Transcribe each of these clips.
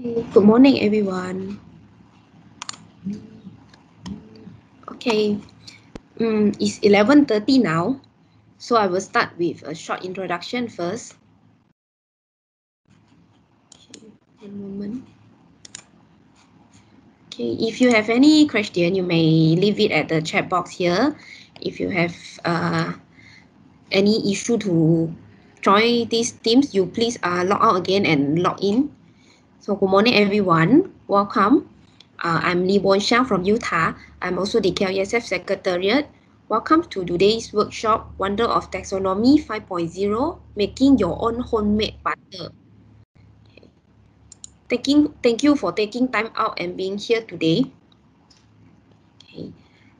Good morning, everyone. Okay, um, it's 11.30 now, so I will start with a short introduction first. Okay, one moment. Okay, if you have any question, you may leave it at the chat box here. If you have uh, any issue to join these teams, you please uh, log out again and log in. So good morning, everyone. Welcome. Uh, I'm Lee Won Xiang from UTAR. I'm also the KLESF Secretariat. Welcome to today's workshop, Wonder of Taxonomy 5.0, Making Your Own Homemade Butter. Okay. Taking, thank you for taking time out and being here today. Okay.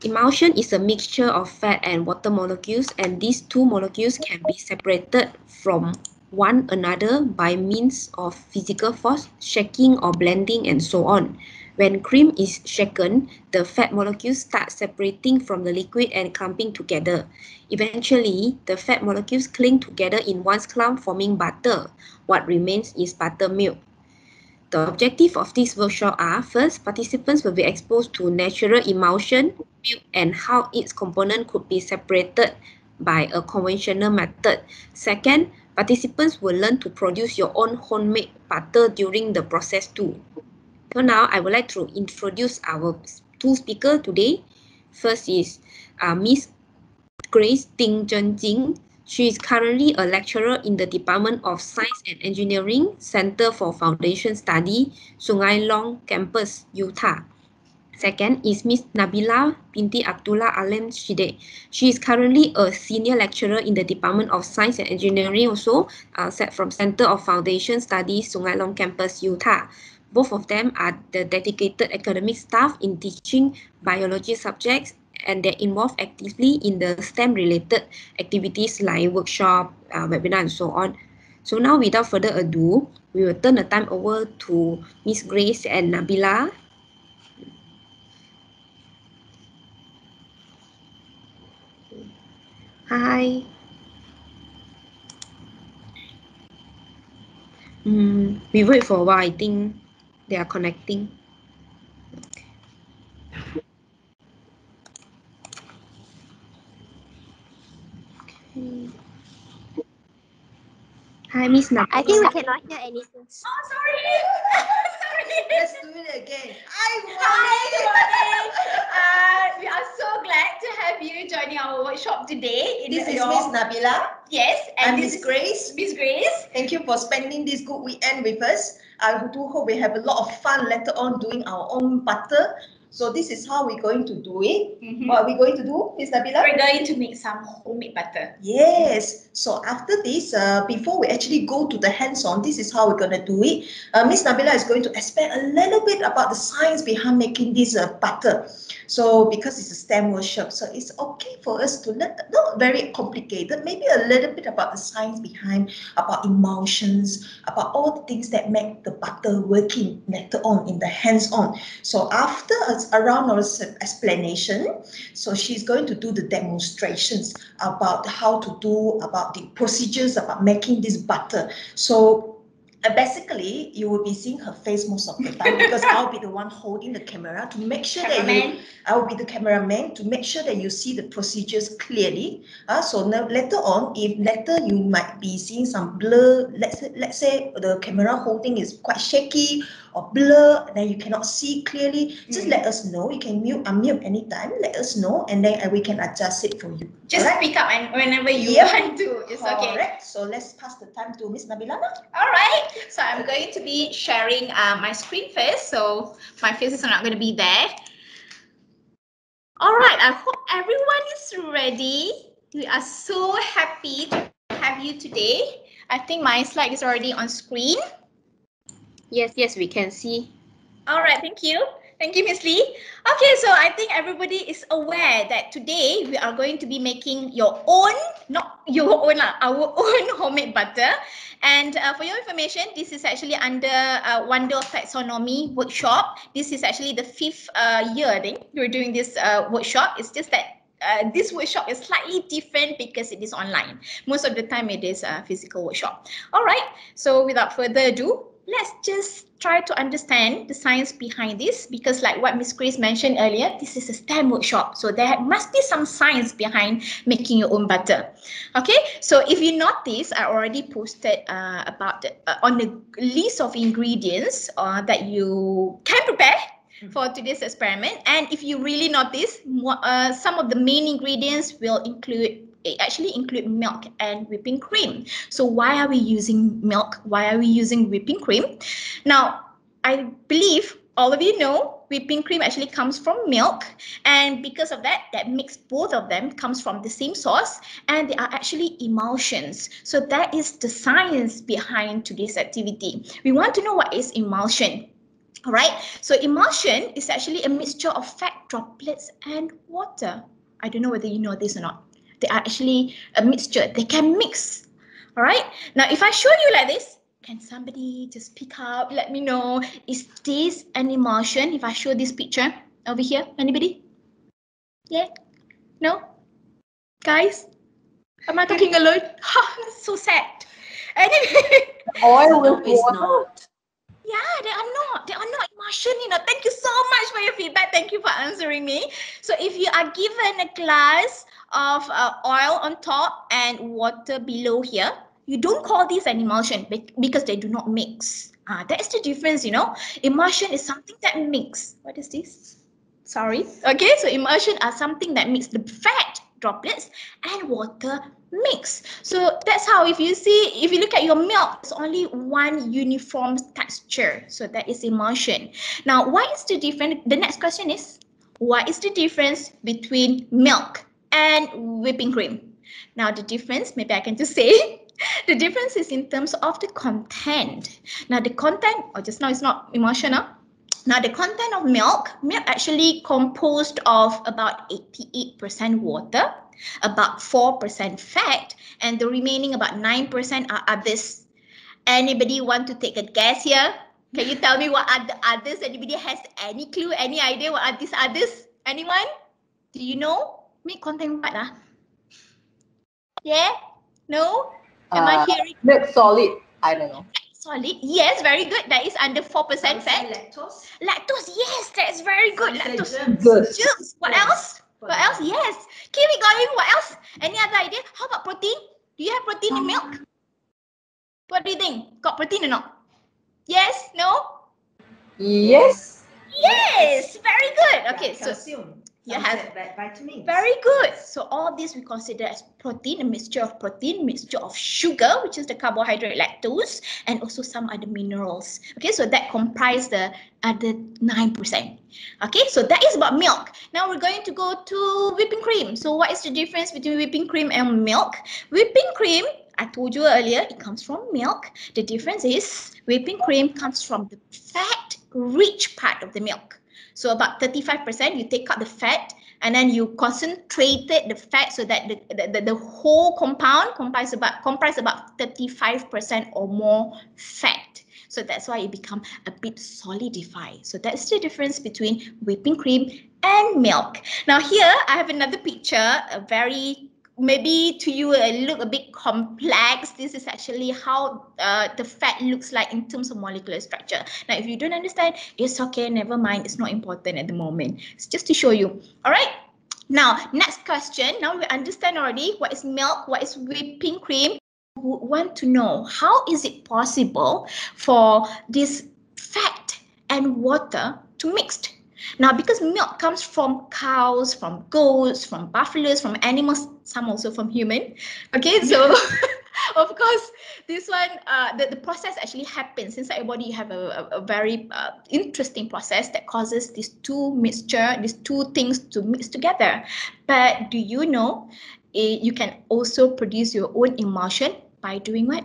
Emulsion is a mixture of fat and water molecules, and these two molecules can be separated from one another by means of physical force, shaking or blending and so on. When cream is shaken, the fat molecules start separating from the liquid and clumping together. Eventually, the fat molecules cling together in one clump forming butter. What remains is buttermilk. The objective of this workshop are first, participants will be exposed to natural emulsion, milk, and how its component could be separated by a conventional method. Second, Participants will learn to produce your own homemade butter during the process too. So now I would like to introduce our two speakers today. First is uh, Miss Grace Ting Jen Ching. She is currently a lecturer in the Department of Science and Engineering, Center for Foundation Study, Sungai Long Campus, UTAR. Second is Miss Nabilah binti Abdullah Aleem Sidek. She is currently a senior lecturer in the Department of Science and Engineering also, uh, set from Center of Foundation Studies, Sungai Long Campus, UTAR. Both of them are the dedicated academic staff in teaching biology subjects and they're involved actively in the STEM-related activities like workshop, uh, webinar, and so on. So now, without further ado, we will turn the time over to Miss Grace and Nabilah Hi. Mm, we wait for a while. I think they are connecting. Okay. Hi, Miss Nabilah. I think we cannot hear anything. Oh, sorry. sorry. Let's do it again. Hi, Hi, good morning. Uh, have you joining our workshop today. This is Miss Nabilah. Yes, And Miss Grace. Miss Grace. Thank you for spending this good weekend with us. I do hope we have a lot of fun later on doing our own butter. So this is how we're going to do it. Mhm. What are we going to do, Miss Nabilah? We're going to make some homemade butter. Yes. So after this, uh, before we actually go to the hands-on, this is how we're going to do it. Uh, Miss Nabilah is going to explain a little bit about the science behind making this uh, butter. So because it's a STEM workshop, so it's okay for us to let, not very complicated, maybe a little bit about the science behind, about emulsions, about all the things that make the butter working later on in the hands-on. So after a round of explanation, so she's going to do the demonstrations about how to do, about the procedures about making this butter. So uh, basically, you will be seeing her face most of the time because I'll be the one holding the camera to make sure that you, I will be the cameraman to make sure that you see the procedures clearly. Uh, so now later on, if later you might be seeing some blur, let's let's say the camera holding is quite shaky or blur, then you cannot see clearly, just Mm. let us know. You can mute, unmute anytime, let us know, and then uh, we can adjust it for you. Just Alright? speak up and whenever you Yep. want to. It's okay. Correct. So let's pass the time to Miss Nabilana. All right. So I'm going to be sharing uh, my screen first. So my face is not going to be there. All right. I hope everyone is ready. We are so happy to have you today. I think my slide is already on screen. Yes, yes, we can see. All right, thank you. Thank you, Miss Lee. Okay, so I think everybody is aware that today we are going to be making your own, not your own, our own homemade butter. And uh, for your information, this is actually under uh, Wonder Taxonomy workshop. This is actually the fifth uh, year, I think, we're doing this uh, workshop. It's just that uh, this workshop is slightly different because it is online. Most of the time it is a physical workshop. All right, so without further ado, let's just try to understand the science behind this because like what Miss Grace mentioned earlier, this is a STEM workshop. So there must be some science behind making your own butter. Okay, so if you notice, I already posted uh, about the, uh, on the list of ingredients uh, that you can prepare for today's experiment. And if you really notice, uh, some of the main ingredients will include it actually include milk and whipping cream. So why are we using milk? Why are we using whipping cream? Now, I believe all of you know whipping cream actually comes from milk and because of that that makes both of them comes from the same source and they are actually emulsions so that is the science behind today's activity we want to know what is emulsion all right so emulsion is actually a mixture of fat droplets and water i don't know whether you know this or not they are actually a mixture. They can mix. All right. Now, if I show you like this, can somebody just pick up, let me know, is this an emulsion? If I show this picture over here, anybody? Yeah? No? Guys? Am I talking alone? so sad. Anyway. Oil water. Not. Yeah, they are not. They are not emulsion, you know. Thank you so much for your feedback. Thank you for answering me. So if you are given a glass of uh, oil on top and water below here, you don't call this an emulsion because they do not mix. Uh, that is the difference, you know. Emulsion is something that mix. What is this? Sorry. Okay, so emulsion are something that mix the fat droplets and water mix. So that's how if you see, if you look at your milk, it's only one uniform texture. So that is emulsion. Now, what is the difference? The next question is, what is the difference between milk and whipping cream. Now the difference, maybe I can just say, the difference is in terms of the content. Now the content, or oh, just now it's not emotional. Now the content of milk, milk actually composed of about 88% water, about 4% fat, and the remaining about 9% are others. Anybody want to take a guess here? Can you tell me what are the others? Anybody has any clue, any idea what are these others? Anyone? Do you know? Meat content what ah? Yeah? No? Am uh, I hearing? Milk solid. I don't know. Solid. Yes, very good. That is under 4% fat. Lactose. Lactose. Yes, that's very good. Lactose. Germs. Germs. What else? What else? Yes. Keep it going. What else? Any other idea? How about protein? Do you have protein in milk? What do you think? Got protein or not? Yes? No? Yes. Yes. Very good. Okay. so calcium you have vitamins. Very good. So all this we consider as protein, a mixture of protein, mixture of sugar, which is the carbohydrate lactose, and also some other minerals. Okay, so that comprise the other 9%. Okay, so that is about milk. Now we're going to go to whipping cream. So what is the difference between whipping cream and milk? Whipping cream, I told you earlier, it comes from milk. The difference is whipping cream comes from the fat rich part of the milk. So about 35%, you take out the fat and then you concentrated the fat so that the, the, the, whole compound comprise about, comprise about 35% or more fat. So that's why it become a bit solidified. So that's the difference between whipping cream and milk. Now here I have another picture, a very maybe to you it look a bit complex. This is actually how uh, the fat looks like in terms of molecular structure. Now, if you don't understand, it's okay, never mind. It's not important at the moment. It's just to show you. All right. Now, next question. Now we understand already what is milk, what is whipping cream. We want to know how is it possible for this fat and water to mix now, because milk comes from cows, from goats, from buffaloes, from animals, some also from human. Okay, so of course, this one, uh, the, the process actually happens inside your body. You have a, a, a very uh, interesting process that causes these two mixture, these two things to mix together. But do you know, eh, you can also produce your own emulsion by doing what?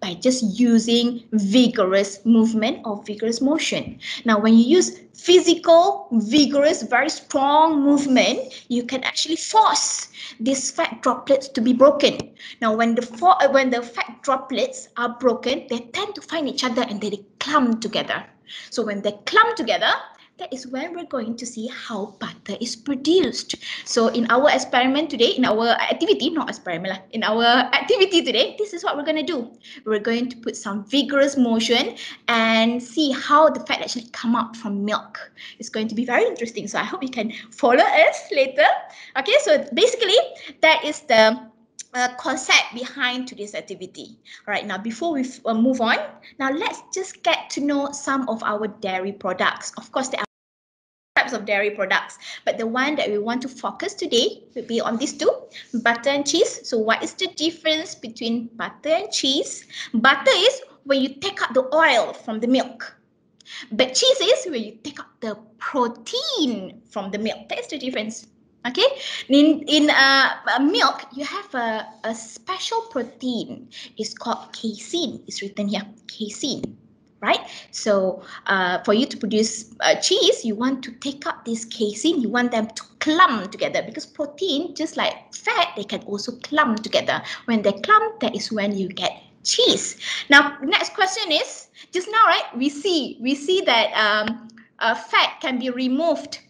By just using vigorous movement or vigorous motion. Now, when you use physical, vigorous, very strong movement, you can actually force these fat droplets to be broken. Now, when the uh, when the fat droplets are broken, they tend to find each other and they clump together. So when they clump together, that is when we're going to see how butter is produced. So in our experiment today, in our activity, not experiment, lah, in our activity today, this is what we're going to do. We're going to put some vigorous motion and see how the fat actually come out from milk. It's going to be very interesting. So I hope you can follow us later. Okay, so basically that is the uh, concept behind today's activity. All right, now before we uh, move on, now let's just get to know some of our dairy products. Of course, there are types of dairy products, but the one that we want to focus today will be on these two, butter and cheese. So what is the difference between butter and cheese? Butter is when you take out the oil from the milk. But cheese is when you take out the protein from the milk. That's the difference. Okay, in in uh, milk you have a, a special protein. It's called casein. It's written here, casein, right? So uh, for you to produce uh, cheese, you want to take up this casein. You want them to clump together because protein, just like fat, they can also clump together. When they clump, that is when you get cheese. Now, next question is just now, right? We see we see that um, uh, fat can be removed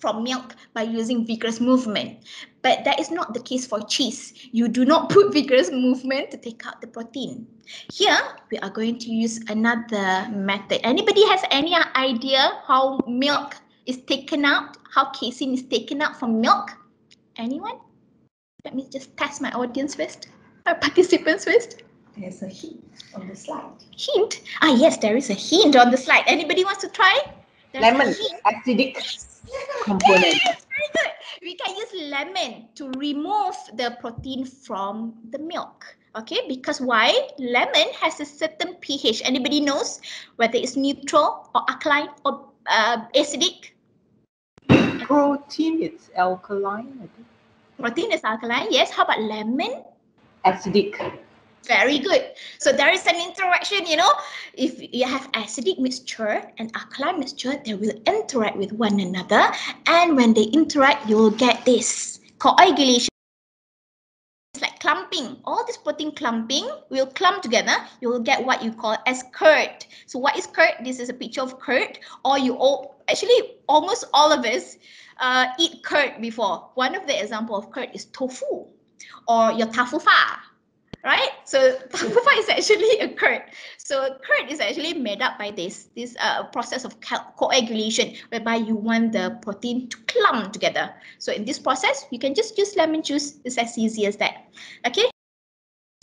from milk by using vigorous movement. But that is not the case for cheese. You do not put vigorous movement to take out the protein. Here, we are going to use another method. Anybody has any idea how milk is taken out? How casein is taken out from milk? Anyone? Let me just test my audience first. Our participants first. There's a hint on the slide. Hint? Ah, yes, there is a hint on the slide. Anybody wants to try? Lemon, acidic component. Very good. We can use lemon to remove the protein from the milk. Okay, because why? Lemon has a certain pH. Anybody knows whether it's neutral or alkaline or uh, acidic? Protein, it's alkaline, I think. Protein is alkaline. Yes. How about lemon? Acidic. Very good. So there is an interaction, you know. If you have acidic mixture and alkaline mixture, they will interact with one another. And when they interact, you will get this coagulation. It's like clumping. All this protein clumping will clump together. You will get what you call as curd. So what is curd? This is a picture of curd. Or you all, actually almost all of us uh, eat curd before. One of the example of curd is tofu or your tafufa right? So tafufa is actually a curd. So curd is actually made up by this this uh, process of co- coagulation, whereby you want the protein to clump together. So in this process, you can just use lemon juice. It's as easy as that. Okay.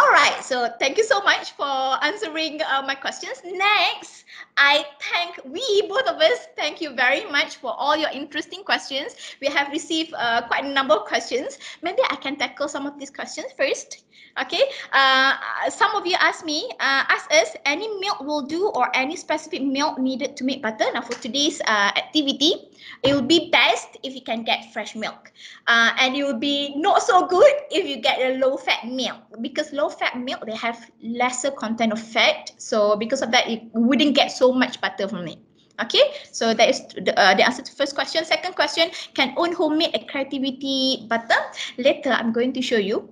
All right, so thank you so much for answering uh, my questions. Next, I thank we both of us. Thank you very much for all your interesting questions. We have received uh, quite a number of questions. Maybe I can tackle some of these questions first. Okay, uh, some of you asked me, uh, ask us, any milk will do or any specific milk needed to make butter. Now for today's uh, activity, it will be best if you can get fresh milk. Uh, and it will be not so good if you get a low fat milk because low fat milk, they have lesser content of fat. So because of that, you wouldn't get so much butter from it. Okay, so that is the, uh, the answer to first question. Second question, can own homemade a creativity butter? Later, I'm going to show you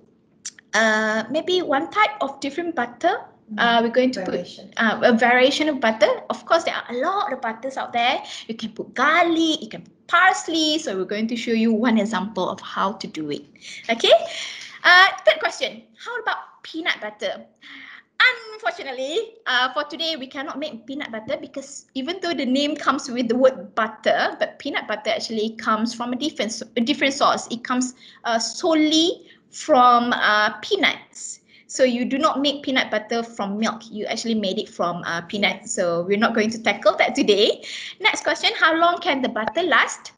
uh, maybe one type of different butter. Uh, we're going to Variation. put uh, a variation of butter. Of course, there are a lot of butters out there. You can put garlic, you can put parsley. So we're going to show you one example of how to do it. Okay. Uh, third question, how about peanut butter? Unfortunately, uh, for today, we cannot make peanut butter because even though the name comes with the word butter, but peanut butter actually comes from a different, a different source. It comes uh, solely from uh, peanuts. So you do not make peanut butter from milk. You actually made it from uh, peanuts. So we're not going to tackle that today. Next question, how long can the butter last?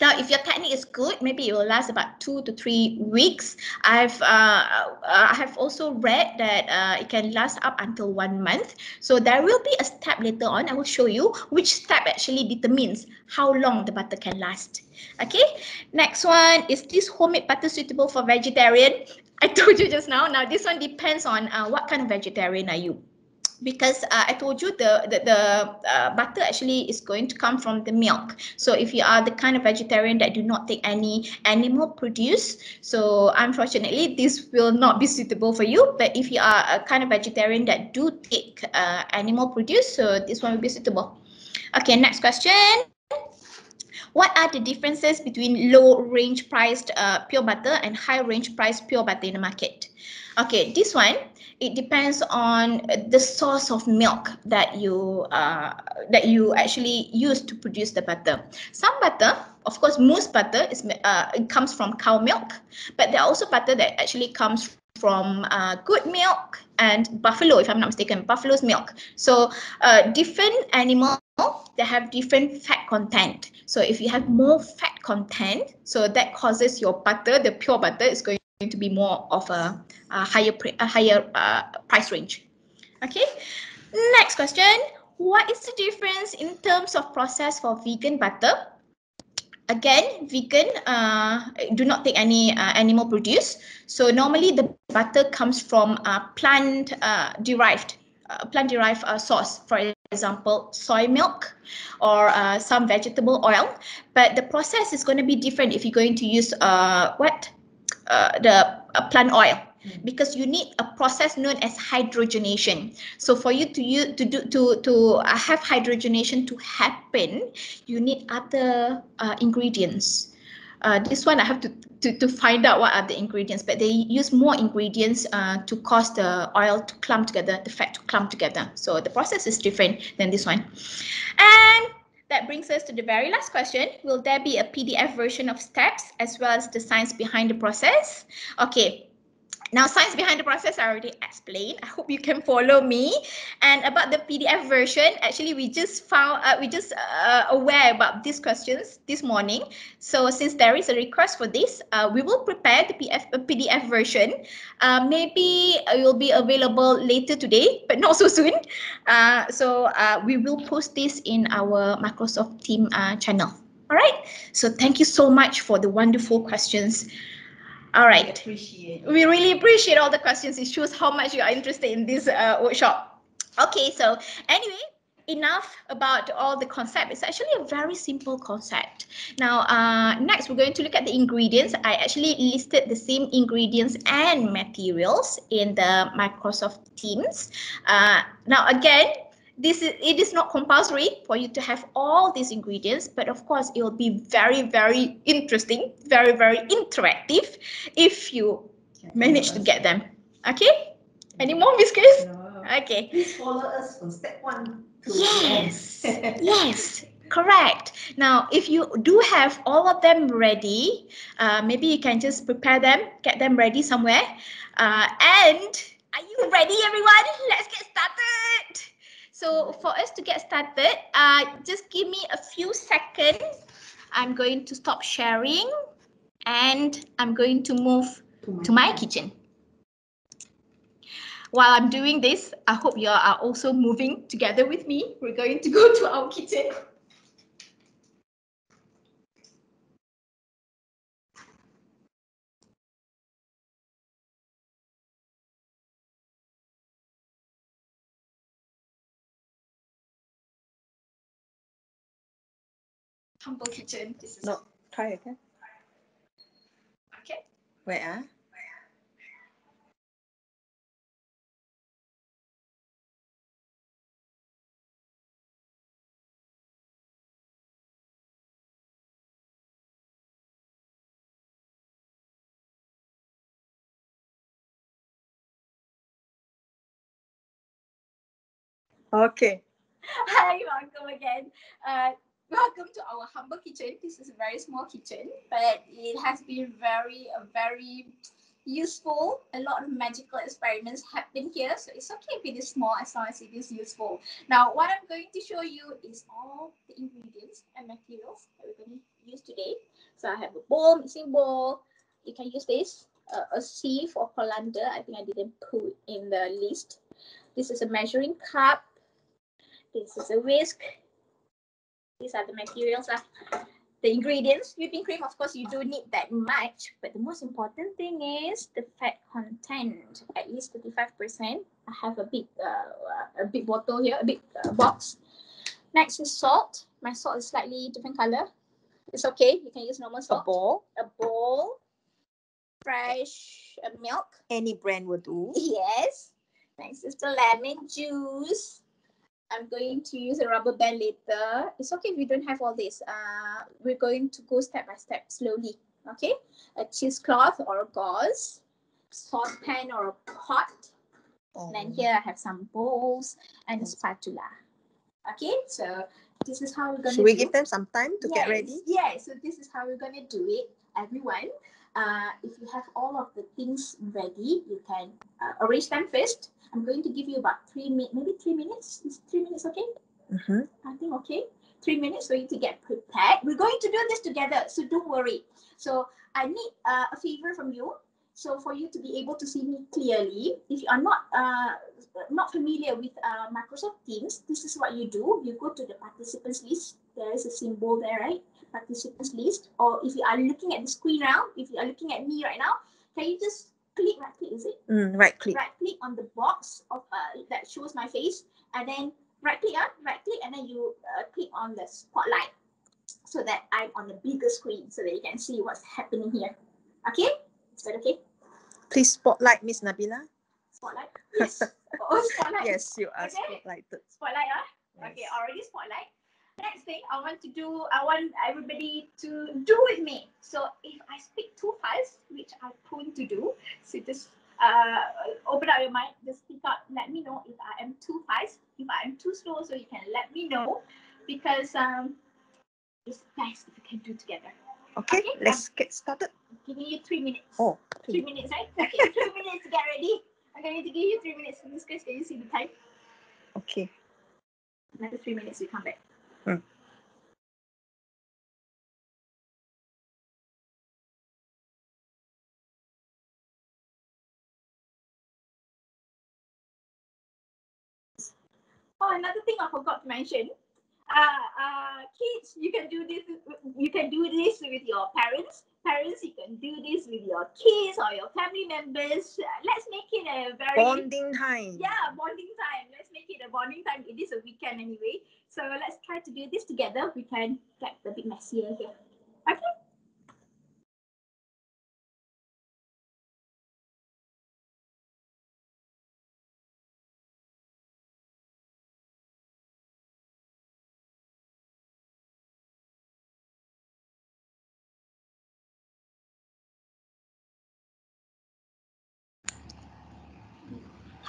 Now, if your technique is good, maybe it will last about two to three weeks. I've uh, uh, I have also read that uh, it can last up until one month. So there will be a step later on. I will show you which step actually determines how long the butter can last. Okay. Next one is this homemade butter suitable for vegetarian? I told you just now. Now this one depends on uh, what kind of vegetarian are you because uh, I told you the the, the uh, butter actually is going to come from the milk. So if you are the kind of vegetarian that do not take any animal produce, so unfortunately this will not be suitable for you. But if you are a kind of vegetarian that do take uh, animal produce, so this one will be suitable. Okay, next question. What are the differences between low range priced uh, pure butter and high range priced pure butter in the market? Okay, this one it depends on the source of milk that you uh, that you actually use to produce the butter. Some butter, of course, most butter is uh, it comes from cow milk, but there are also butter that actually comes from uh, good milk and buffalo, if I'm not mistaken, buffalo's milk. So uh, different animals they have different fat content. So if you have more fat content, so that causes your butter, the pure butter, is going to be more of a, a higher a higher uh, price range. Okay. Next question. What is the difference in terms of process for vegan butter again vegan uh, do not take any uh, animal produce so normally the butter comes from uh, plant uh, derived uh, plant derived uh, source for example soy milk or some vegetable oil but the process is going to be different if you're going to use what the plant oil because you need a process known as hydrogenation. So for you to use, to do to to uh, have hydrogenation to happen, you need other uh, ingredients. Uh, this one I have to, to to find out what are the ingredients, but they use more ingredients uh, to cause the oil to clump together, the fat to clump together. So the process is different than this one. And that brings us to the very last question. Will there be a PDF version of steps as well as the science behind the process? Okay, now, science behind the process I already explained. I hope you can follow me. And about the PDF version, actually, we just found, uh, we just uh, aware about these questions this morning. So since there is a request for this, uh, we will prepare the PDF, PDF version. Uh, maybe it will be available later today, but not so soon. Uh, so uh, we will post this in our Microsoft Team channel. All right. So thank you so much for the wonderful questions. All right. We appreciate. We really appreciate all the questions. It shows how much you are interested in this uh, workshop. Okay, so anyway, enough about all the concept. It's actually a very simple concept. Now, uh, next we're going to look at the ingredients. I actually listed the same ingredients and materials in the Microsoft Teams. Uh, now, again, this is it is not compulsory for you to have all these ingredients but of course it will be very very interesting very very interactive if you manage to get them. okay? Any more miss chris? No. okay. Please follow us from step one Yes. yes. Correct. Now if you do have all of them ready uh, maybe you can just prepare them get them ready somewhere. Uh, and are you ready everyone? Let's get started so for us to get started uh, just give me a few seconds i'm going to stop sharing and i'm going to move to my kitchen while I'm doing this, I hope you are also moving together with me. We're going to go to our kitchen. Humble kitchen. This is No. Try again. okay. Where ah? Okay. Hi, welcome again. Uh, welcome to our humble kitchen. This is a very small kitchen, but it has been very, very useful. A lot of magical experiments happen here, so it's okay if it is small as long as it is useful. Now, what I'm going to show you is all the ingredients and materials that we're going to use today. So I have a bowl, mixing bowl. You can use this, uh, a sieve or colander. I think I didn't put in the list. This is a measuring cup. This is a whisk. These are the materials. Uh, the ingredients, whipping cream, of course, you don't need that much. But the most important thing is the fat content, at least 35%. I have a big, uh, a big bottle here, a big uh, box. Next is salt. My salt is slightly different color. It's okay. You can use normal salt. A bowl. A bowl. Fresh uh, milk. Any brand will do. Yes. Next is the lemon juice. I'm going to use a rubber band later. It's okay if you don't have all this. Uh, we're going to go step by step slowly. Okay, a cheesecloth or a gauze, saucepan or a pot. Oh. And then here I have some bowls and a spatula. Okay, so this is how we're gonna. Should we do- give them some time to get Yes, ready? Yes, so this is how we're gonna do it, everyone. Uh, if you have all of the things ready, you can uh, arrange them first. I'm going to give you about three minutes, maybe three minutes. Is three minutes okay? Mm-hmm. I think okay. Three minutes for you to get prepared. We're going to do this together, so don't worry. So I need uh, a favor from you. So for you to be able to see me clearly, if you are not uh, not familiar with uh, Microsoft Teams, this is what you do. You go to the participants list. There is a symbol there, right? Participants list. Or if you are looking at the screen now, if you are looking at me right now, can you just click right click? Is it? Mm, right click. right click on the box of uh, that shows my face and then right click uh, right click and then you uh, click on the spotlight so that I'm on the bigger screen so that you can see what's happening here. Okay? Is that okay? Please spotlight Miss Nabilah. Spotlight? Yes. oh, spotlight. Yes, you are Okay. spotlighted. Spotlight, ah? Okay, already spotlight. Next thing I want to do, I want everybody to do with me. So if I speak too fast, which I'm prone to do, so just uh, open up your mind, just speak up, let me know if I am too fast, if I am too slow, so you can let me know because um, it's best if we can do together. Okay, Okay, let's get started. Giving you three minutes. Oh, Three three. minutes, right? Okay, three minutes to get ready. I'm going to give you three minutes. Miss Grace, can you see the time? Okay. Another three minutes, we come back. Hmm. Oh, another thing I forgot to mention. Uh, uh, kids, you can do this. You can do this with your parents. Parents, you can do this with your kids or your family members. Uh, let's make it a very Bonding time. yeah bonding time. Let's make it a bonding time. It is a weekend anyway, so let's try to do this together. We can get a bit messier here. Okay.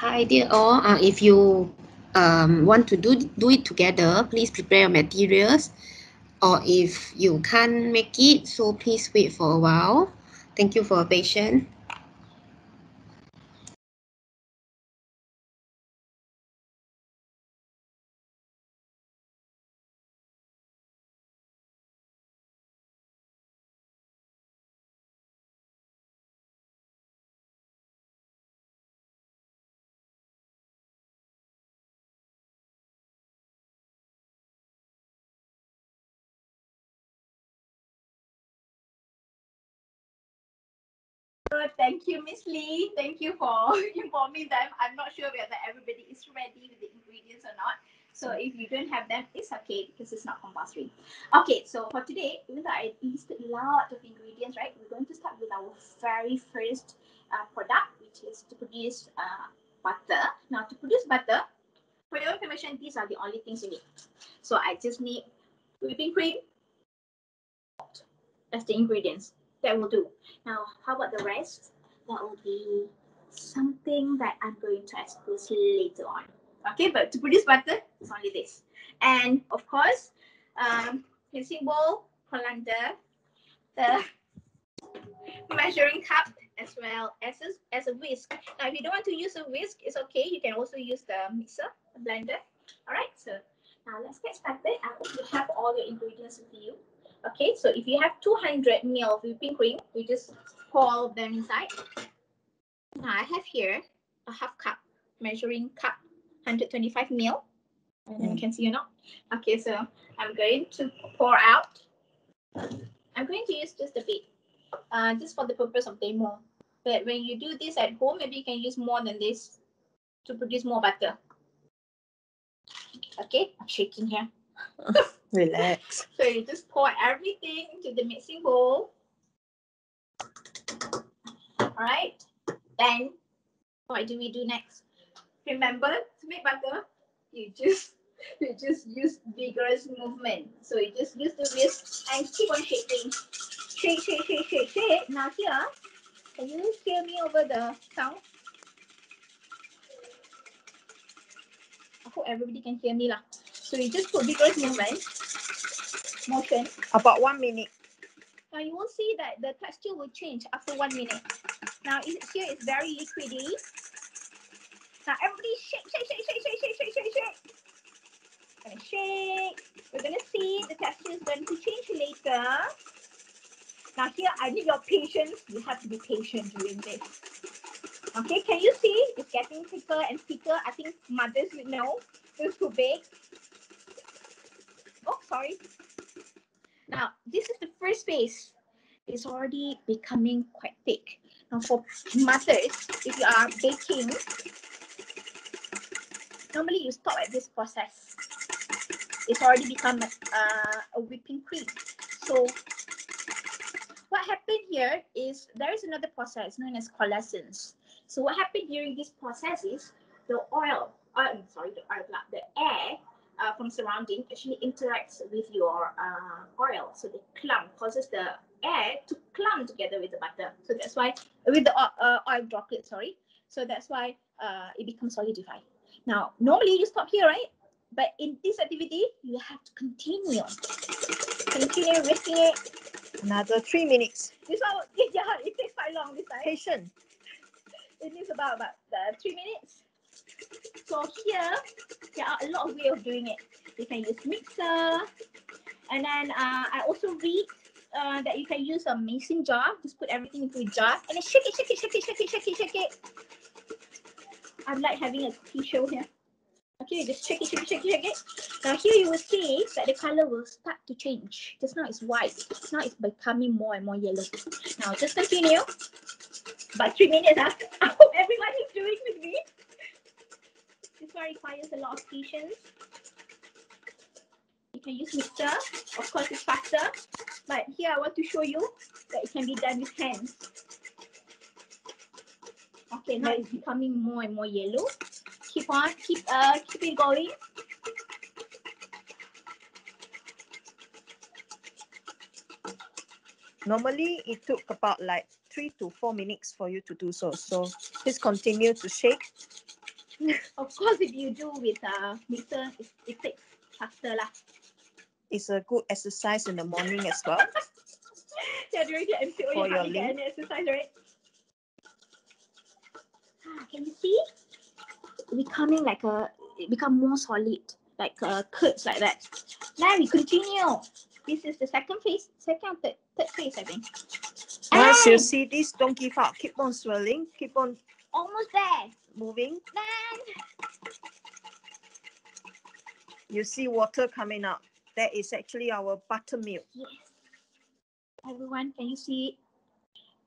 Hi, or. Uh, if you um, want to do, do it together, please prepare your materials. Or if you can't make it, so please wait for a while. Thank you for your patience. Thank you, Miss Lee. Thank you for informing them. I'm not sure whether everybody is ready with the ingredients or not. So if you don't have them, it's okay because it's not compulsory. Okay, so for today, even though I listed a lot of ingredients, right? We're going to start with our very first uh, product, which is to produce uh, butter. Now, to produce butter, for your information, these are the only things you need. So I just need whipping cream. That's the ingredients. That will do. Now, how about the rest? That will be something that I'm going to expose later on. Okay, but to produce butter, it's only this. And of course, um, mixing bowl, colander, the measuring cup, as well as a, as a whisk. Now, if you don't want to use a whisk, it's okay. You can also use the mixer, the blender. All right, so now let's get started. I hope you have all your ingredients with you. Okay, so if you have 200 ml of whipping cream, you just pour them inside. Now I have here a half cup measuring cup, 125 ml. And know you can see or not. Okay, so I'm going to pour out. I'm going to use just a bit, uh, just for the purpose of demo. But when you do this at home, maybe you can use more than this to produce more butter. Okay, I'm shaking here. Relax. So you just pour everything into the mixing bowl. All right. Then what do we do next? Remember to make butter, you just you just use vigorous movement. So you just use the wrist and keep on shaking. Shake, shake, shake, shake, shake. Now here, can you hear me over the sound? I hope everybody can hear me lah. So you just put vigorous movement, motion. About one minute. Now you will see that the texture will change after one minute. Now is here is very liquidy. Now everybody shake, shake, shake, shake, shake, shake, shake, shake, shake. Gonna shake. We're gonna see the texture is going to change later. Now here I need your patience. You have to be patient during this. Okay, can you see? It's getting thicker and thicker. I think mothers would know. It's too big. Oh, sorry. Now, this is the first phase. It's already becoming quite thick. Now, for mothers, if you are baking, normally you stop at this process. It's already become uh, a whipping cream. So, what happened here is there is another process known as coalescence. So, what happened during this process is the oil, uh, sorry, the oil, the air uh, from surrounding actually interacts with your uh, oil. So the clump causes the air to clump together with the butter. So that's why with the uh, oil droplet, sorry. So that's why uh, it becomes solidified. Now, normally you stop here, right? But in this activity, you have to continue. Continue whisking it. Another three minutes. This one, yeah, it takes quite long this time. Patient. It needs about, about uh, three minutes. So here, there are a lot of way of doing it. You can use mixer, and then uh, I also read uh, that you can use a mason jar. Just put everything into a jar and then shake it, shake it, shake it, shake it, shake it, shake it. I'm like having a cookie show here. Okay, just shake it, shake it, shake it, shake it. Now here you will see that the color will start to change. Just now it's white. Now it's becoming more and more yellow. Now just continue. About three minutes. Huh? I hope everyone is doing with me. This one requires a lot of patience. You can use mixer. Of course, it's faster. But here I want to show you that it can be done with hands. Okay, now it's becoming more and more yellow. Keep on, keep uh, keep it going. Normally, it took about like three to four minutes for you to do so. So please continue to shake. Of course, if you do with uh mixer, it, it takes faster lah. It's a good exercise in the morning as well. yeah, during the MCO, For you hardly get any exercise, right? Ah, Can you see? Becoming like a, it become more solid, like uh, curds like that. Now we continue. This is the second phase, second, third, third phase, I think. Once you see this, don't give up. Keep on swirling. Keep on almost there. Moving. You see water coming out. That is actually our buttermilk. yes, everyone, can you see?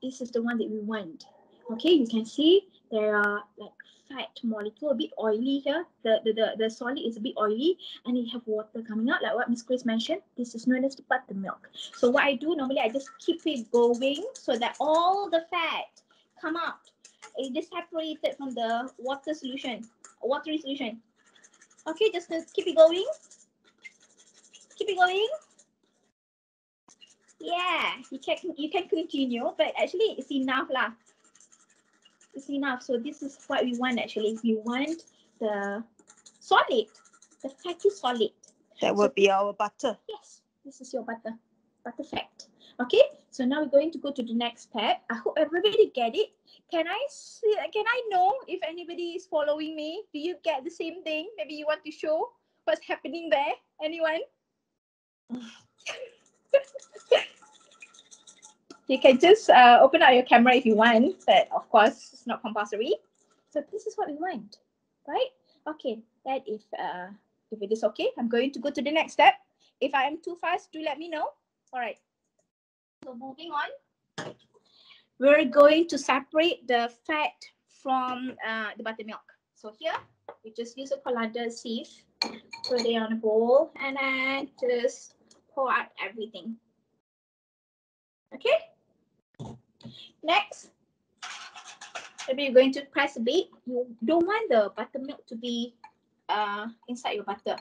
This is the one that we want. Okay, you can see there are like fat molecule, a bit oily here. The, the, the, the solid is a bit oily and you have water coming out, like what Miss Grace mentioned. This is known as the buttermilk. So what I do normally, I just keep it going so that all the fat come out. It is separated from the water solution, watery solution. Okay, just keep it going. Keep it going. Yeah, you can you can continue, but actually it's enough lah. It's enough. So this is what we want actually. We want the solid, the fatty solid. That will be our butter. Yes, this is your butter, butter fat. Okay, so now we're going to go to the next step. I hope everybody get it. Can I see? Can I know if anybody is following me? Do you get the same thing? Maybe you want to show what's happening there. Anyone? you can just uh, open up your camera if you want, but of course it's not compulsory. So this is what we want, right? Okay, that if uh, if it is okay, I'm going to go to the next step. If I am too fast, do let me know. All right. So moving on, we're going to separate the fat from uh, the buttermilk. So here, we just use a colander sieve, put it on a bowl, and then just pour out everything. Okay. Next, maybe you're going to press a bit. You don't want the buttermilk to be uh, inside your butter.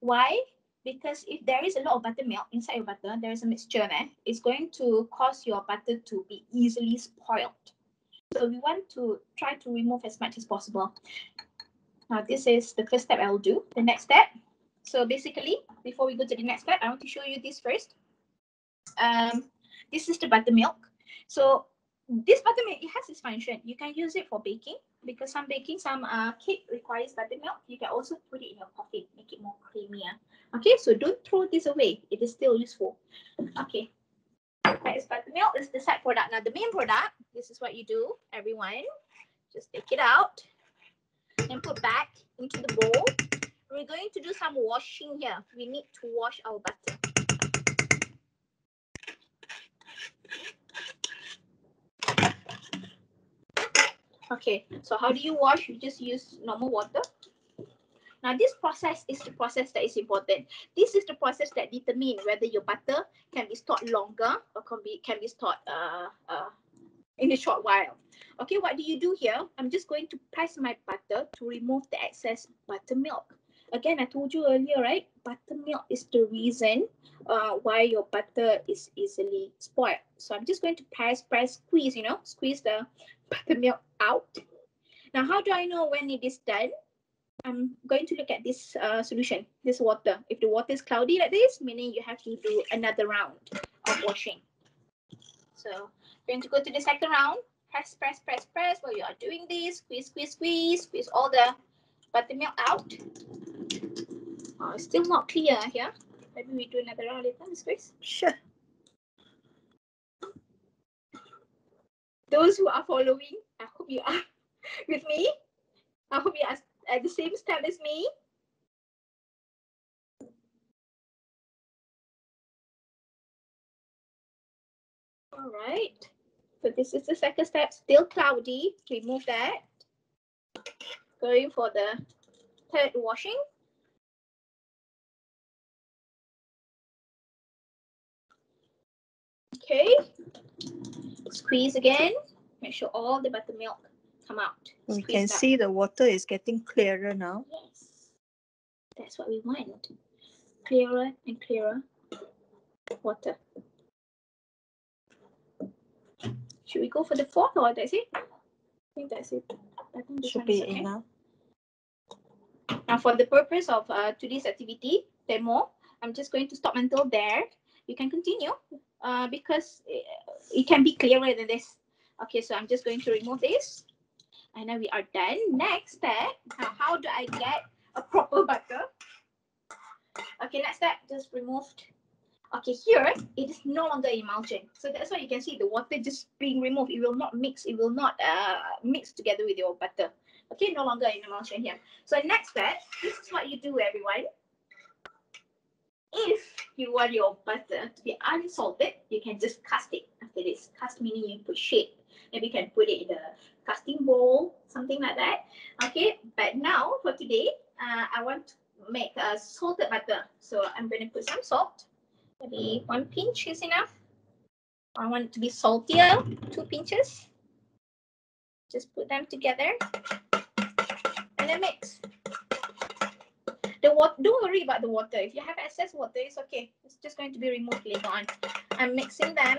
Why? Because if there is a lot of buttermilk inside your butter, there is a mixture there, it's going to cause your butter to be easily spoiled. So we want to try to remove as much as possible. Now this is the first step I will do. The next step. So basically, before we go to the next step, I want to show you this first. Um, this is the buttermilk. So this buttermilk, it has its function. You can use it for baking because some baking, some uh, cake requires buttermilk. You can also put it in your coffee, make it more creamier. Okay, so don't throw this away. It is still useful. Okay. That is buttermilk. Is the side product. Now the main product, this is what you do, everyone. Just take it out and put back into the bowl. We're going to do some washing here. We need to wash our butter. Okay, so how do you wash? You just use normal water. Now this process is the process that is important. This is the process that determine whether your butter can be stored longer or can be can be stored uh, uh, in a short while. Okay, what do you do here? I'm just going to press my butter to remove the excess buttermilk. Again, I told you earlier, right? Buttermilk is the reason uh, why your butter is easily spoiled. So I'm just going to press, press, squeeze, you know, squeeze the buttermilk out. Now, how do I know when it is done? I'm going to look at this uh, solution, this water. If the water is cloudy like this, meaning you have to do another round of washing. So I'm going to go to the second round. Press, press, press, press while you are doing this. Squeeze, squeeze, squeeze, squeeze all the buttermilk out. Oh, it's still not clear here. Maybe we do another round later, Miss Grace. Sure. Those who are following, I hope you are with me. I hope you are at the same step as me. All right. So this is the second step, still cloudy. Remove that. Going for the third washing. Okay. Squeeze again. Make sure all the buttermilk come out. We can out. see the water is getting clearer now. Yes. That's what we want. Clearer and clearer water. Should we go for the fourth or that's it? I think that's it. I think Should be okay. enough. Now for the purpose of uh, today's activity, demo, I'm just going to stop until there. You can continue uh, because it, it can be clearer than this. Okay, so I'm just going to remove this. And then we are done. Next step, now how do I get a proper butter? Okay, next step, just removed. Okay, here it is no longer emulsion. So that's why you can see the water just being removed. It will not mix, it will not uh, mix together with your butter. Okay, no longer in emulsion here. So next step, this is what you do, everyone. If you want your butter to be unsalted, you can just cast it after this. Cast meaning you put shape. Maybe you can put it in a casting bowl, something like that. Okay, but now for today, uh, I want to make a salted butter. So I'm going to put some salt. Maybe one pinch is enough. I want it to be saltier, two pinches. Just put them together mix. The water, don't worry about the water. If you have excess water, it's okay. It's just going to be removed later on. I'm mixing them.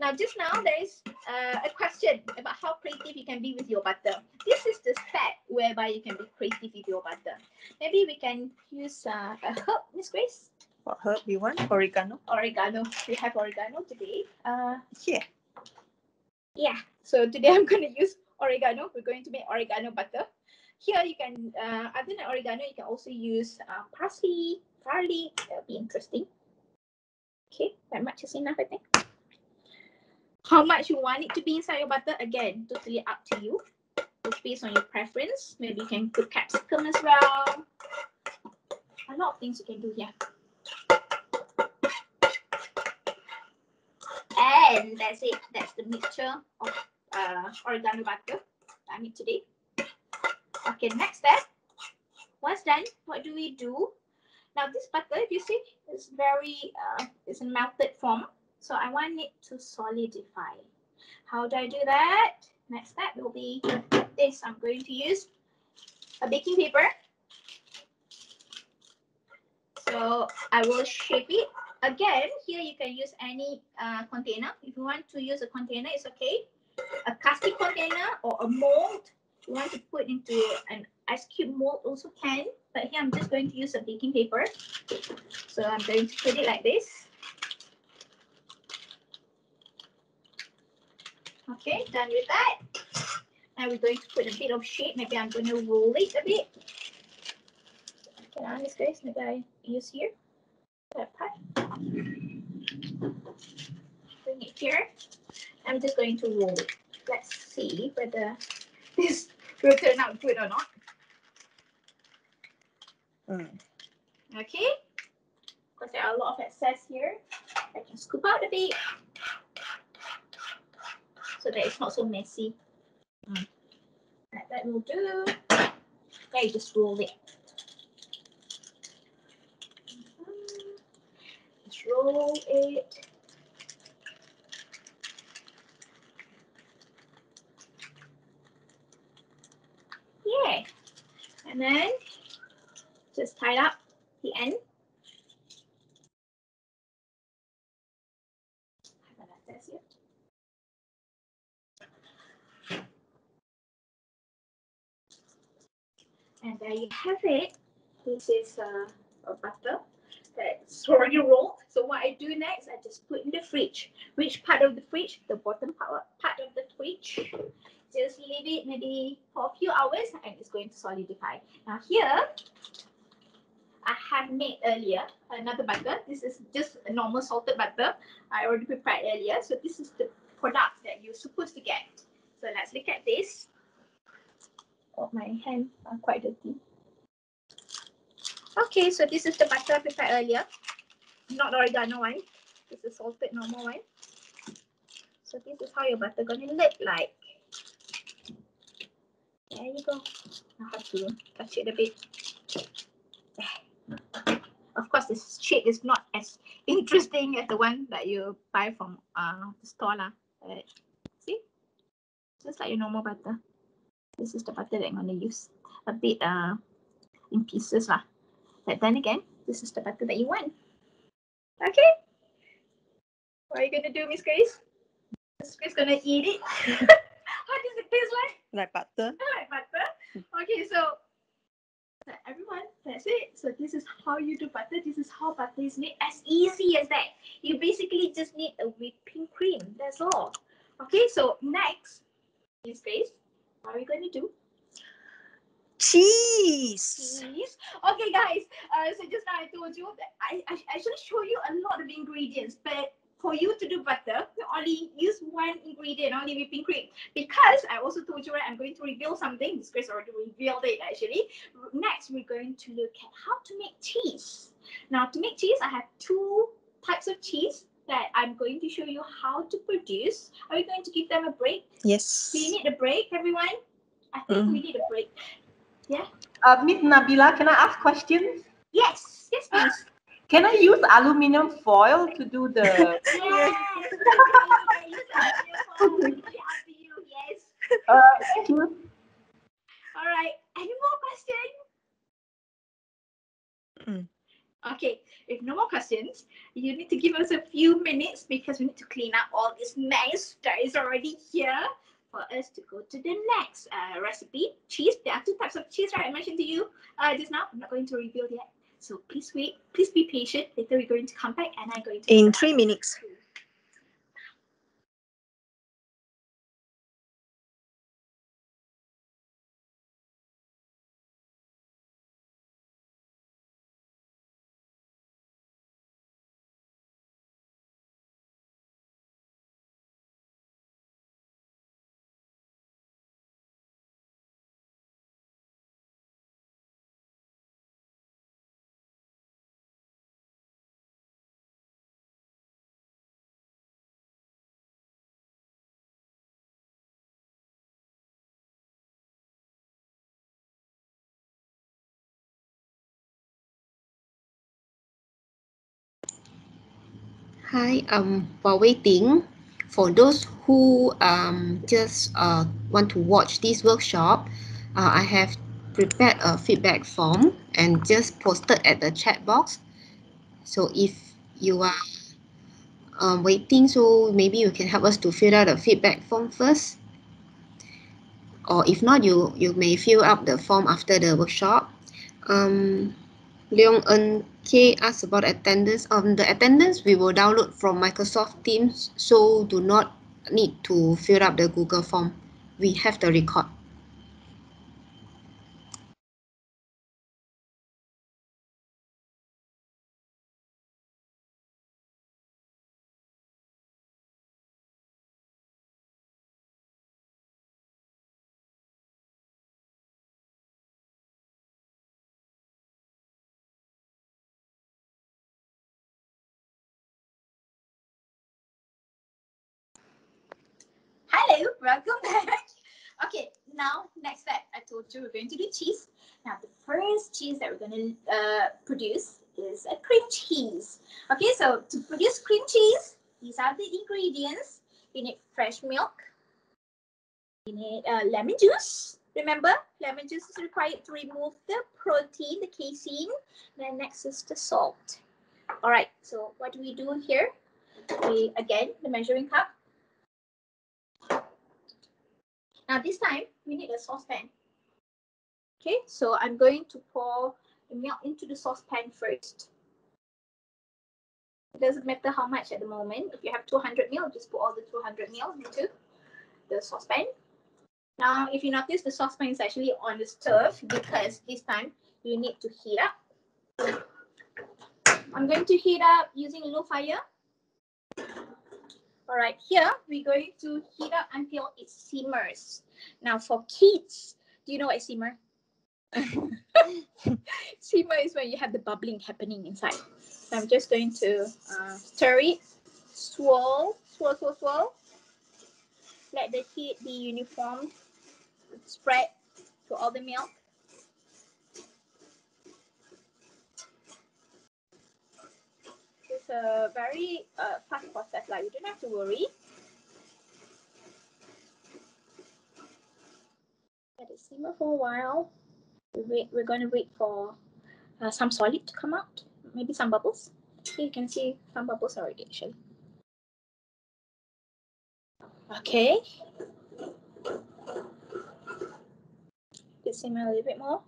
Now, just now, there is uh, a question about how creative you can be with your butter. This is the step whereby you can be creative with your butter. Maybe we can use uh, a herb, Miss Grace. What herb you want? Oregano. Oregano. We have oregano today. Uh, Here. yeah. So today I'm going to use oregano. We're going to make oregano butter. Here you can, uh, other than oregano, you can also use uh, parsley, garlic. That'll be interesting. Okay, that much is enough, I think. How much you want it to be inside your butter? Again, totally up to you. It's based on your preference. Maybe you can put capsicum as well. A lot of things you can do here. And that's it. That's the mixture of uh, oregano butter I made today. Okay, next step. Once done, what do we do? Now this butter, if you see, is very, uh, it's in melted form. So I want it to solidify. How do I do that? Next step will be this. I'm going to use a baking paper. So I will shape it. Again, here you can use any uh, container. If you want to use a container, it's okay. A casting container or a mold. You want to put into an ice cube mold also can. But here I'm just going to use a baking paper. So I'm going to put it like this. Okay, done with that. Now we're going to put a bit of shape. Maybe I'm going to roll it a bit. Can I this guys? Maybe I use here. That part. Bring it here. I'm just going to roll it. Let's see whether this will turn out good or not. Mm. Okay. Because there are a lot of excess here. I can scoop out a bit. So that it's not so messy. Mm. That, that will do. There you just roll it. Mhm. Just roll it. Yeah. And then just tie up the end. And there you have it. This is uh, a butter that's already rolled. So what I do next, I just put in the fridge. Which part of the fridge? The bottom part, part of the fridge. Just leave it maybe for a few hours and it's going to solidify. Now here, I have made earlier another butter. This is just a normal salted butter. I already prepared earlier. So this is the product that you're supposed to get. So let's look at this. Oh, my hands are quite dirty. Okay, so this is the butter I prepared earlier. Not the oregano one. This is salted normal one. So this is how your butter gonna look like. There you go. I have to touch it a bit. Of course, this shade is not as interesting as the one that you buy from uh, the store. lah. But see? Just like your normal butter. This is the butter that I'm going to use. A bit uh, in pieces. lah. But then again, this is the butter that you want. Okay? What are you going to do, Miss Grace? Miss Grace going to eat it? How taste like? Like butter. Like butter. Okay, so everyone, that's it. So this is how you do butter. This is how butter is made. As easy as that. You basically just need a whipping cream. That's all. Okay, so next, Miss Grace, what are we going to do? Cheese. Cheese. Okay, guys. Uh, so just now I told you that I, I actually show you a lot of ingredients, but for you to do butter, you only use one ingredient, only whipping cream. Because I also told you, right, I'm going to reveal something. This Grace already revealed it actually. Next, we're going to look at how to make cheese. Now, to make cheese, I have two types of cheese that I'm going to show you how to produce. Are we going to give them a break? Yes. Do you need a break, everyone? I think Mm. we need a break. Yeah? Uh, Miss Nabila, can I ask questions? Yes, yes, please. Can I use aluminium foil to do the? Yes. Yes. Uh, thank you. All right. Any more questions? Mm. Okay. If no more questions, you need to give us a few minutes because we need to clean up all this mess that is already here for us to go to the next uh, recipe. Cheese. There are two types of cheese, right? I mentioned to you uh, just now. I'm not going to reveal yet. So please wait. Please be patient. Later we're going to come back and I'm going to In three minutes. Hi, um, while waiting, for those who um just uh want to watch this workshop, uh, I have prepared a feedback form and just posted at the chat box. So if you are um, waiting, so maybe you can help us to fill out the feedback form first. Or if not, you, you may fill up the form after the workshop. Um, Leong Eun K asked about attendance. Um, the attendance we will download from Microsoft Teams, so do not need to fill up the Google form. We have the record. Hello, welcome back. Okay, now next step. I told you we're going to do cheese. Now the first cheese that we're going to uh, produce is a cream cheese. Okay, so to produce cream cheese, these are the ingredients. You need fresh milk. You need uh, lemon juice. Remember, lemon juice is required to remove the protein, the casein. Then next is the salt. All right, so what do we do here? We again the measuring cup. Now this time we need a saucepan. Okay, so I'm going to pour the milk into the saucepan first. It doesn't matter how much at the moment. If you have 200 ml, just put all the 200 ml into the saucepan. Now, if you notice, the saucepan is actually on the stove because this time you need to heat up. I'm going to heat up using low fire. All right, here we're going to heat up until it simmers. Now for kids, do you know what simmer? simmer is when you have the bubbling happening inside. So I'm just going to uh, stir it, swirl, swirl, swirl, swirl. Let the heat be uniform, spread to all the milk. A very uh, fast process, like you don't have to worry. Let it simmer for a while. We wait, we're going to wait for uh, some solid to come out, maybe some bubbles. Here you can see some bubbles already actually. Okay. Let's simmer a little bit more.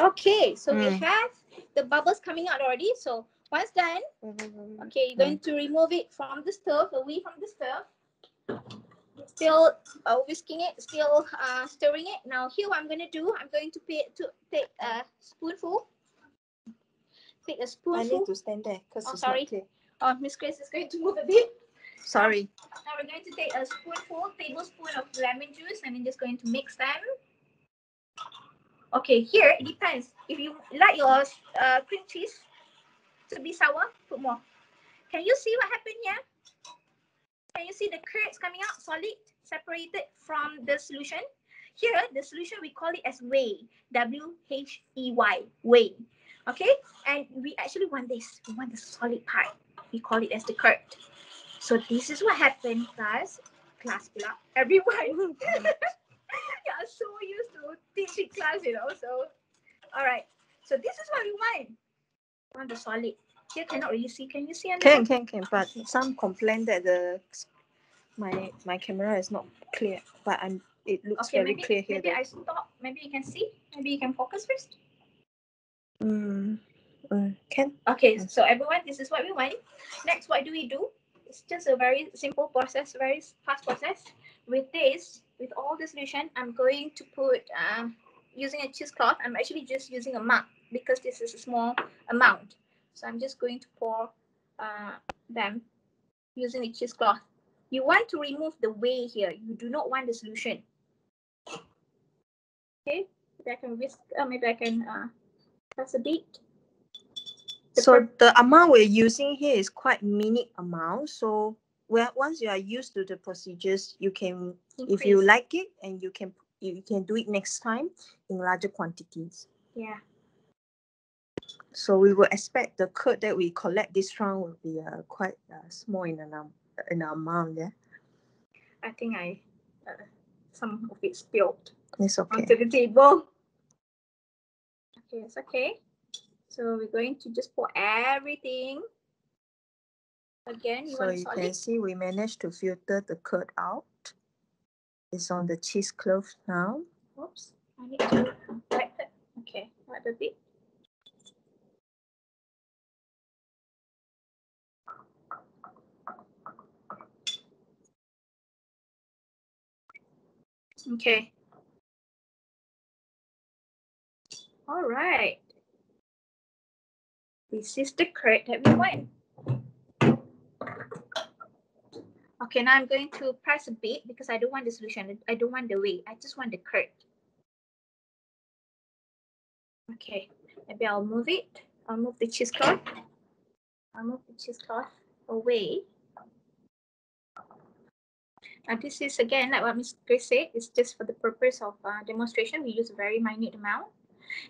Okay, so we Mm. have the bubbles coming out already. So once done, okay, you're going to remove it from the stove, away from the stove. Still uh, whisking it, still uh, stirring it. Now here what I'm going to do, I'm going to, pay, to take a spoonful. Take a I spoonful. I need to stand there because Oh, it's sorry. not clear. Oh, Miss Grace is going to move a bit. Sorry. Now we're going to take a spoonful, tablespoon of lemon juice, and I'm just going to mix them. Okay, here it depends. If you like your uh, cream cheese to be sour, put more. Can you see what happened here? Can you see the curds coming out solid, separated from the solution? Here, the solution we call it as whey, W H E Y, whey. Okay, and we actually want this. We want the solid part. We call it as the curd. So this is what happened, guys. Class pula. Everyone. are so used to teaching class, you know. So, all right. So this is what we want. We want the solid. Here cannot really see. Can you see? under Can can can, but some complain that the my my camera is not clear, but I'm it looks Okay, very maybe, clear here. maybe that- I stop. Maybe you can see. Maybe you can focus first. Mm, uh, can Okay, Yes. so everyone, this is what we want. Next, what do we do? It's just a very simple process, very fast process. With this, with all the solution, I'm going to put, um, using a cheesecloth, I'm actually just using a mug because this is a small amount. So I'm just going to pour uh, them using a cheesecloth. You want to remove the whey here. You do not want the solution. Okay, maybe I can whisk, uh, maybe I can uh, press a bit. The so the amount we're using here is quite minute amount. So well, once you are used to the procedures, you can if you like it and you can you can do it next time in larger quantities. Yeah. So we will expect the curd that we collect this round will be uh, quite uh, small in an am- in amount. Yeah. I think I uh, some of it spilled It's okay. onto the table. Okay, it's okay. So we're going to just pour everything. Again, you So want you solid? can see we managed to filter the curd out. It's on the cheesecloth now. Oops, I need to wipe it. Okay, wipe a bit. Okay. All right. This is the curd that we want. Okay, now I'm going to press a bit because I don't want the solution. I don't want the whey. I just want the curd. Okay, maybe I'll move it. I'll move the cheesecloth. I'll move the cheesecloth away. Now this is again like what Ms. Grace said, it's just for the purpose of uh, demonstration. We use a very minute amount.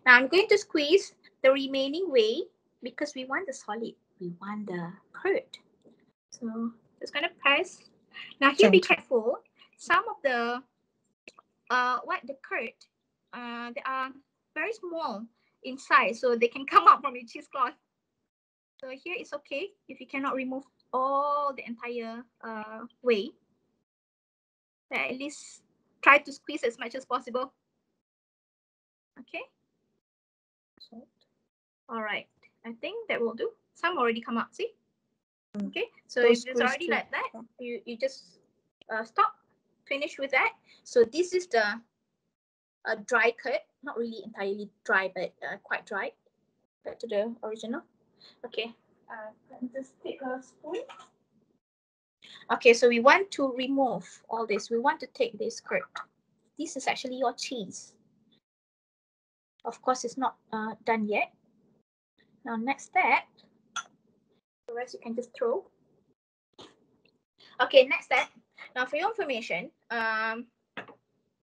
Now I'm going to squeeze the remaining whey because we want the solid. We want the curd. So just gonna press. Now here be careful. Some of the uh what the curd uh they are very small inside, so they can come out from your cheesecloth. So here it's okay if you cannot remove all the entire uh whey. But at least try to squeeze as much as possible. Okay. All right. I think that will do. Some already come out. See. Okay. So Those if it's already like that, you you just uh, stop. Finish with that. So this is the uh, dry curd, Not really entirely dry, but uh, quite dry. Back to the original. Okay. Uh, let me just take a spoon. Okay, so we want to remove all this. We want to take this curd. This is actually your cheese. Of course, it's not uh, done yet. Now, next step, the rest you can just throw. Okay, next step. Now, for your information, um,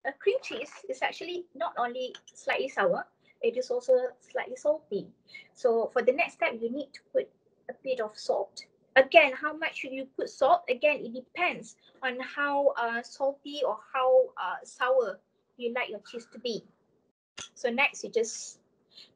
a cream cheese is actually not only slightly sour, it is also slightly salty. So for the next step, you need to put a bit of salt. Again, how much should you put salt? Again, it depends on how uh, salty or how uh, sour you like your cheese to be. So next, you just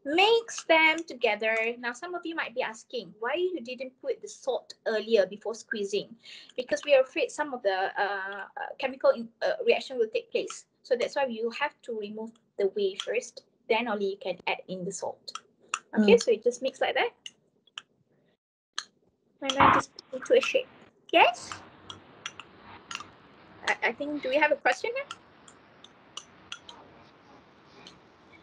mix them together. Now, some of you might be asking why you didn't put the salt earlier before squeezing, because we are afraid some of the uh, uh, chemical in, uh, reaction will take place. So that's why you have to remove the whey first, then only you can add in the salt. Okay, so you just mix like that. And then just put into a shape. Yes? I, I think, do we have a question here?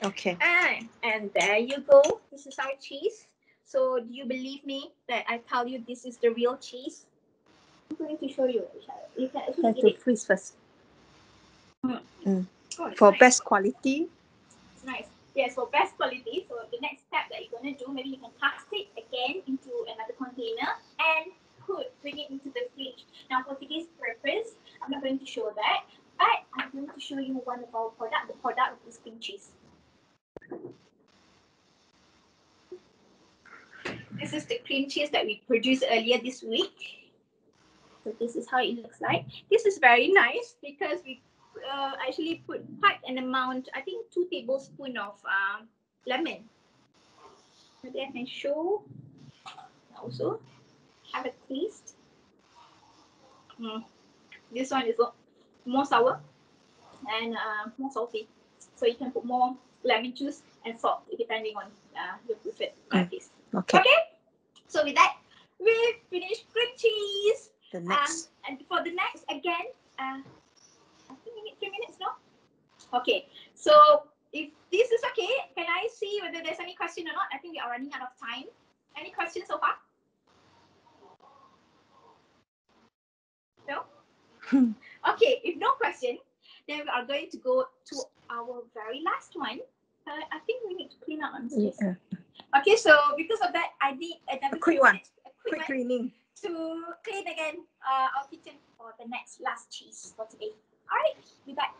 Okay. And, and there you go. This is our cheese. So do you believe me that I tell you this is the real cheese? I'm going to show you. You can actually Have eat to it. freeze first. Mm. Mm. Oh, For nice. best quality, It's nice. Yes, for best quality. So the next step that you're gonna do, maybe you can cast it again into another container and put bring it into the fridge. Now for today's purpose, I'm not going to show that, but I'm going to show you one of our product, the product of this cream cheese. This is the cream cheese that we produced earlier this week. So this is how it looks like. This is very nice because we uh, actually put quite an amount, I think two tablespoon of um, lemon. Maybe I can show also have a taste. Mm. This one is more sour and uh, more salty. So you can put more lemon juice and salt depending on uh, your preferred uh, taste. okay. Okay. So with that, we finished cream cheese. The Um, next. and for the next, again, uh, I think we need three minutes, no? Okay, so if this is okay, can I see whether there's any question or not? I think we are running out of time. Any questions so far? No? okay, if no question, then we are going to go to our very last one. I think we need to clean up on this. Yeah. Okay, so because of that, I need another A quick one. A quick, Quick cleaning. to clean again uh, our kitchen for the next last cheese for today. All right, be back.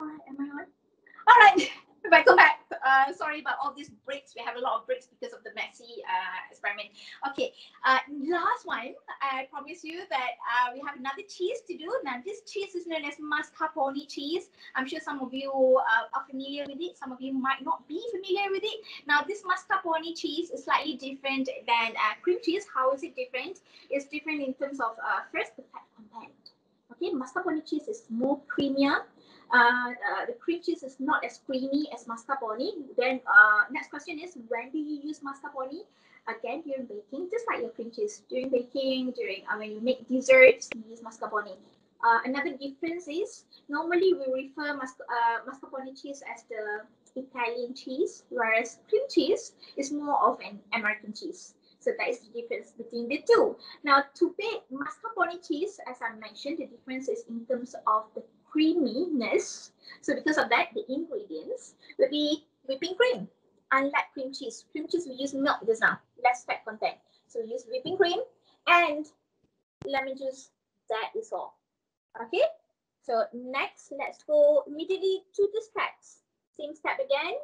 Am I on? All right, welcome back. Uh, sorry about all these breaks. We have a lot of breaks because of the messy uh, experiment. Okay, uh, last one. I promise you that uh, we have another cheese to do. Now, this cheese is known as mascarpone cheese. I'm sure some of you uh, are familiar with it. Some of you might not be familiar with it. Now, this mascarpone cheese is slightly different than uh, cream cheese. How is it different? It's different in terms of first the fat content. Okay, mascarpone cheese is more creamier uh, uh, the cream cheese is not as creamy as mascarpone. Then uh, next question is when do you use mascarpone? Again, during baking, just like your cream cheese. During baking, during uh, when you make desserts, you use mascarpone. Uh, another difference is normally we refer mas uh, mascarpone cheese as the Italian cheese, whereas cream cheese is more of an American cheese. So that is the difference between the two. Now to bake mascarpone cheese, as I mentioned, the difference is in terms of the creaminess. So because of that, the ingredients will be whipping cream. Unlike cream cheese, cream cheese we use milk just now, less fat content. So we use whipping cream and lemon juice. That is all. Okay. So next, let's go immediately to the steps. Same step again.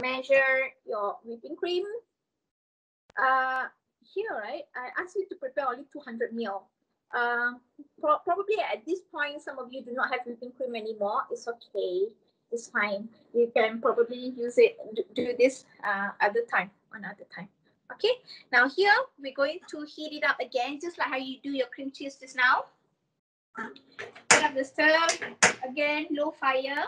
Measure your whipping cream. Uh, here, right, I asked you to prepare only 200 ml. Uh, pro probably at this point, some of you do not have whipping cream anymore. It's okay. It's fine. You can probably use it, do this uh, other time, another time. Okay, now here we're going to heat it up again, just like how you do your cream cheese just now. Put up the stove, again, low fire.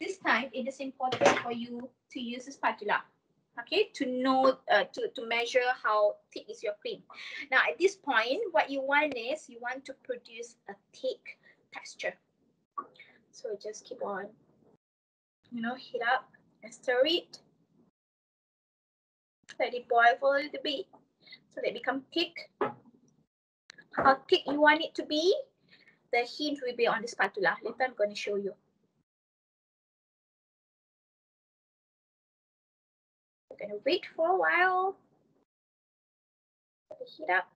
This time, it is important for you to use a spatula okay, to know, uh, to, to measure how thick is your cream. Now, at this point, what you want is you want to produce a thick texture. So just keep on, you know, heat up and stir it. Let it boil for a little bit so they become thick. How thick you want it to be, the hint will be on the spatula. Later I'm going to show you. Gonna wait for a while. It heat up.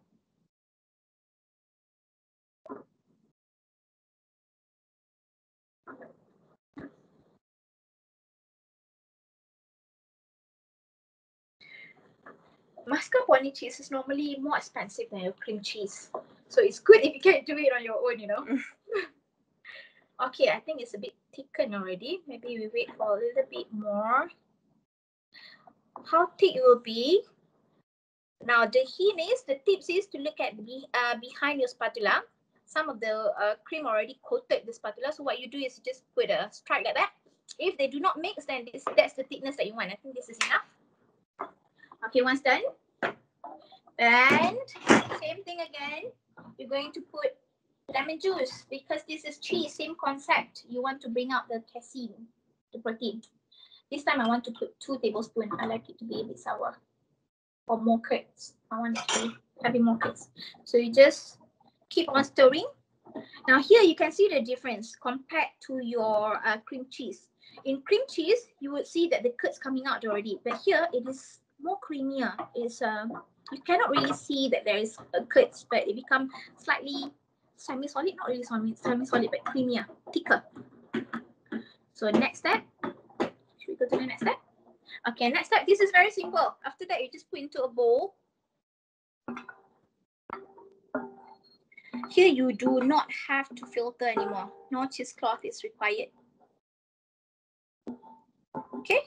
Mascarpone cheese is normally more expensive than your cream cheese. So it's good if you can't do it on your own, you know. Mm. okay, I think it's a bit thickened already. Maybe we wait for a little bit more how thick it will be. Now the hint is, the tips is to look at be, uh, behind your spatula. Some of the uh, cream already coated the spatula. So what you do is you just put a stripe like that. If they do not mix, then this, that's the thickness that you want. I think this is enough. Okay, once done. And same thing again. You're going to put lemon juice because this is cheese, same concept. You want to bring out the casein, the protein. This time I want to put two tablespoons. I like it to be a bit sour or more curds. I want it to having more curds. So you just keep on stirring. Now here you can see the difference compared to your uh, cream cheese. In cream cheese, you would see that the curds coming out already, but here it is more creamier. It's um, you cannot really see that there is a curds, but it become slightly semi-solid, not really semi-solid, but creamier, thicker. So next step, go to the next step? Okay, next step, this is very simple. After that, you just put into a bowl. Here, you do not have to filter anymore. No cheesecloth is required. Okay.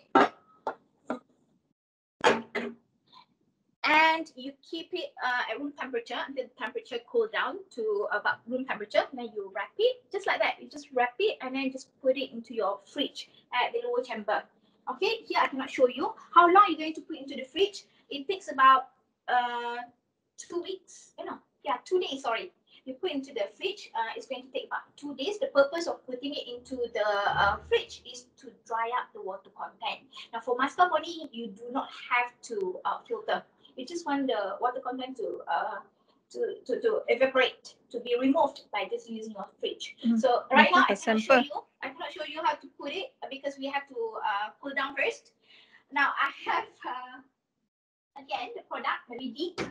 And you keep it uh, at room temperature until the temperature cool down to about room temperature. Then you wrap it just like that. You just wrap it and then just put it into your fridge at the lower chamber. Okay, here I cannot show you. How long you're you going to put into the fridge? It takes about uh, two weeks. You know, yeah, two days, sorry. You put into the fridge, uh, it's going to take about two days. The purpose of putting it into the uh, fridge is to dry up the water content. Now for mascarpone, you do not have to uh, filter. You just want the water content to uh, to, to, to evaporate, to be removed by just using your fridge. Mm. So right now, I cannot show you. I cannot show you how to put it because we have to uh, cool down first. Now I have uh, again the product very deep.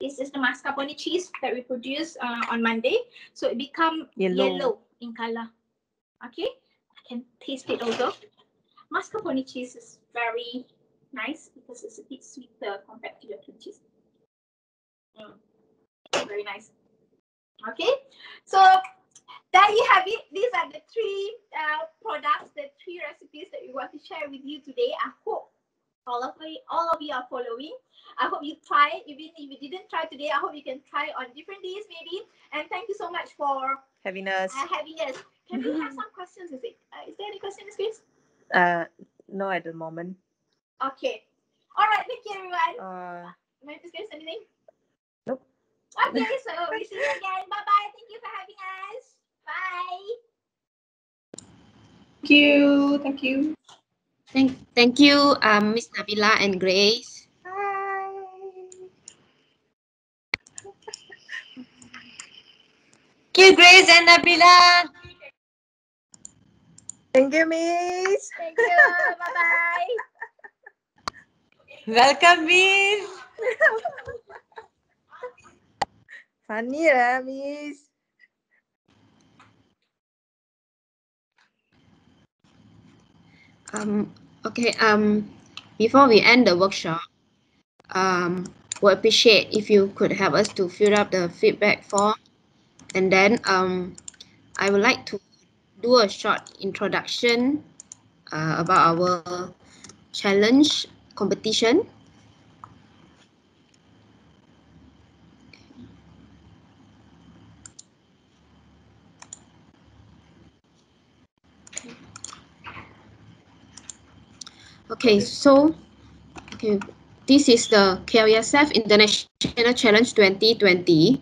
This is the mascarpone cheese that we produce uh, on Monday. So it become yellow, yellow in color. Okay, I can taste it also. Mascarpone cheese is very nice because it's a bit sweeter compared to your cream cheese. Mm. Very nice. Okay, so there you have it. These are the three uh, products, the three recipes that we want to share with you today. I hope all of you, all of you are following. I hope you try. Even if you didn't try today, I hope you can try on different days maybe. And thank you so much for Having us. uh, having us. Can we have some questions? Is it? Uh, is there any questions, Chris? Uh, no, at the moment. Okay. All right. Thank you, everyone. Uh, Am I just anything? Nope. Okay. So we see you again. Bye bye. Thank you for having us. Bye. Thank you. Thank you. Thank, thank you, um, Miss Nabila and Grace. Thank you, Grace and Nabila. thank you, Miss. Thank you. bye bye. Welcome, Miss. Funny, Miss. Um, okay, um, before we end the workshop, um, would appreciate if you could help us to fill up the feedback form. And then um, I would like to do a short introduction uh, about our challenge competition. Okay, so okay, this is the KLESF International Challenge 2020.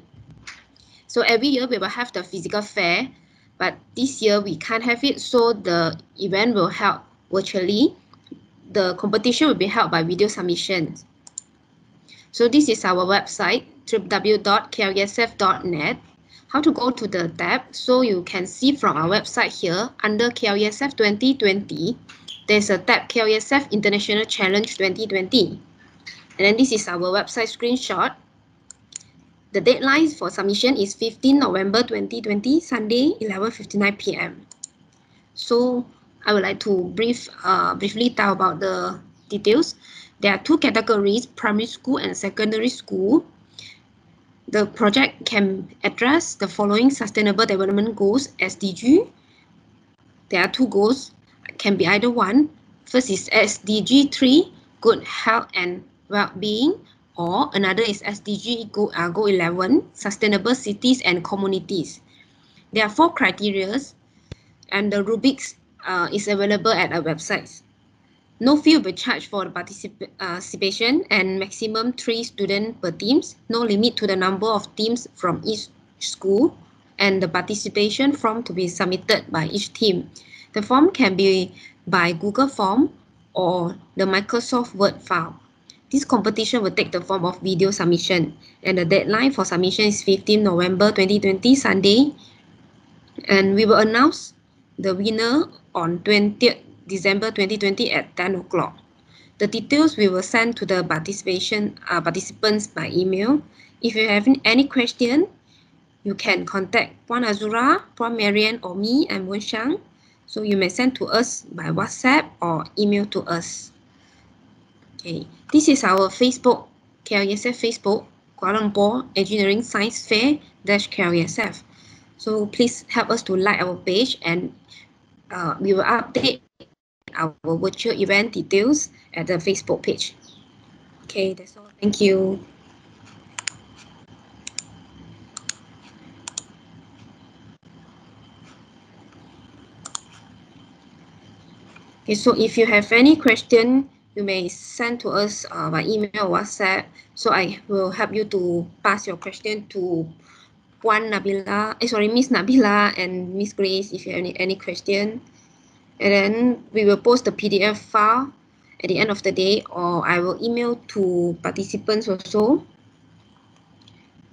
So every year we will have the physical fair, but this year we can't have it, so the event will held virtually. The competition will be held by video submissions. So this is our website, www.klesf.net. How to go to the tab? So you can see from our website here, under KLESF 2020, there's a tab KLESF International Challenge 2020. And then this is our website screenshot. The deadline for submission is 15 November 2020, Sunday, 11.59 p.m. So I would like to brief, uh, briefly tell about the details. There are two categories, primary school and secondary school. The project can address the following Sustainable Development Goals, SDG. There are two goals, can be either one. First is SDG 3, good health and well-being, or another is SDG Go, uh, Goal 11, sustainable cities and communities. There are four criteria and the rubrics uh, is available at our website. No fee will be charged for the particip uh, participation and maximum three students per teams. No limit to the number of teams from each school and the participation form to be submitted by each team. The form can be by Google Form or the Microsoft Word file. This competition will take the form of video submission and the deadline for submission is 15 November 2020 Sunday and we will announce the winner on 20th December 2020 at 10 o'clock. The details we will send to the participation uh, participants by email. If you have any question, you can contact Puan Azura, Puan Marian, or me, I'm Wen Shang. So you may send to us by WhatsApp or email to us. Okay, this is our Facebook, KLESF Facebook, Kuala Lumpur Engineering Science Fair dash KLESF. So please help us to like our page and uh, we will update our virtual event details at the Facebook page. Okay, that's all. Thank you. Okay, so if you have any question, you may send to us uh, by email or WhatsApp. So I will help you to pass your question to Puan Nabilah, eh, sorry, Miss Nabilah and Miss Grace if you have any, any question. And then we will post the PDF file at the end of the day or I will email to participants also.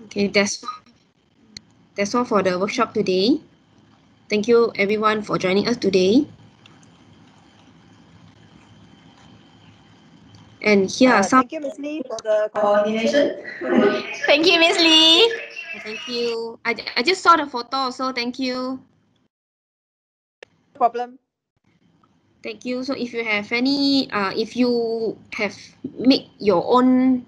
Okay, that's. That's all for the workshop today. Thank you everyone for joining us today. And here Uh, are some, thank you, Miss Lee, for the coordination. Thank you, Miss Lee. thank you. I, I just saw the photo, so thank you. No problem. Thank you. So if you have any, uh, if you have make your own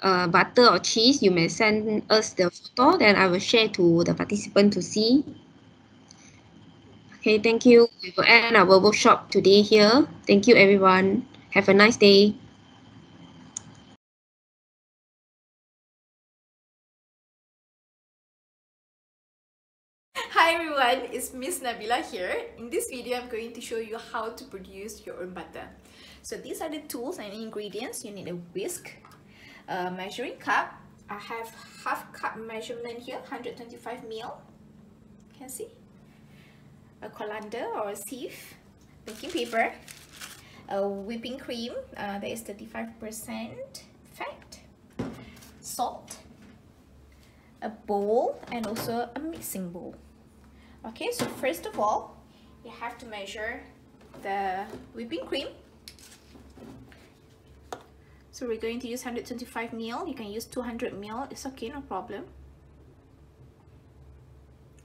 uh, butter or cheese, you may send us the photo, then I will share to the participant to see. Okay, thank you. We will end our workshop today here. Thank you, everyone. Have a nice day. Miss Nabilah here. In this video, I'm going to show you how to produce your own butter. So these are the tools and ingredients. You need a whisk, a measuring cup. I have half cup measurement here, 125 ml. Can see? A colander or a sieve, baking paper, a whipping cream, uh, that is 35% fat, salt, a bowl, and also a mixing bowl. Okay, so first of all, you have to measure the whipping cream. So we're going to use 125 ml. You can use 200 ml. It's okay, no problem.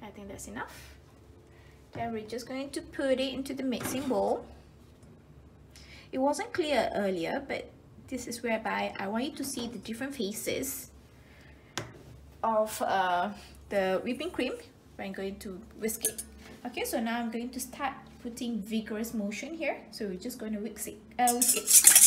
I think that's enough. Then we're just going to put it into the mixing bowl. It wasn't clear earlier, but this is whereby I want you to see the different phases of uh, the whipping cream I'm going to whisk it. Okay, so now I'm going to start putting vigorous motion here. So we're just going to whisk it. Uh, whisk it.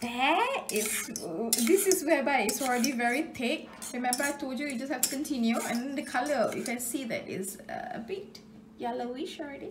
That is, whereby it's already very thick. Remember I told you you just have to continue and the color you can see that is uh, a bit yellowish already.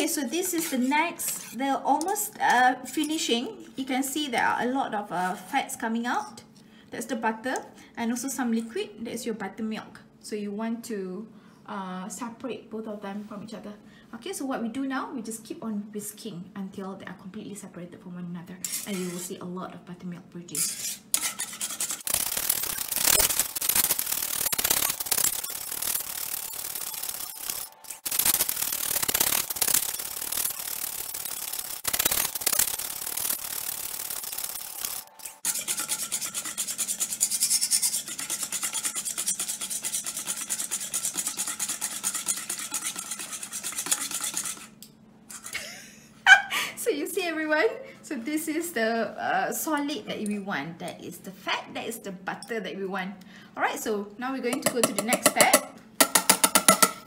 Okay, so this is the next, they're almost uh, finishing. You can see there are a lot of uh, fats coming out. That's the butter and also some liquid. That's your buttermilk. So you want to uh, separate both of them from each other. Okay, so what we do now, we just keep on whisking until they are completely separated from one another. And you will see a lot of buttermilk produced. so you see everyone. So this is the uh, solid that we want. That is the fat that is the butter that we want. All right so now we're going to go to the next step.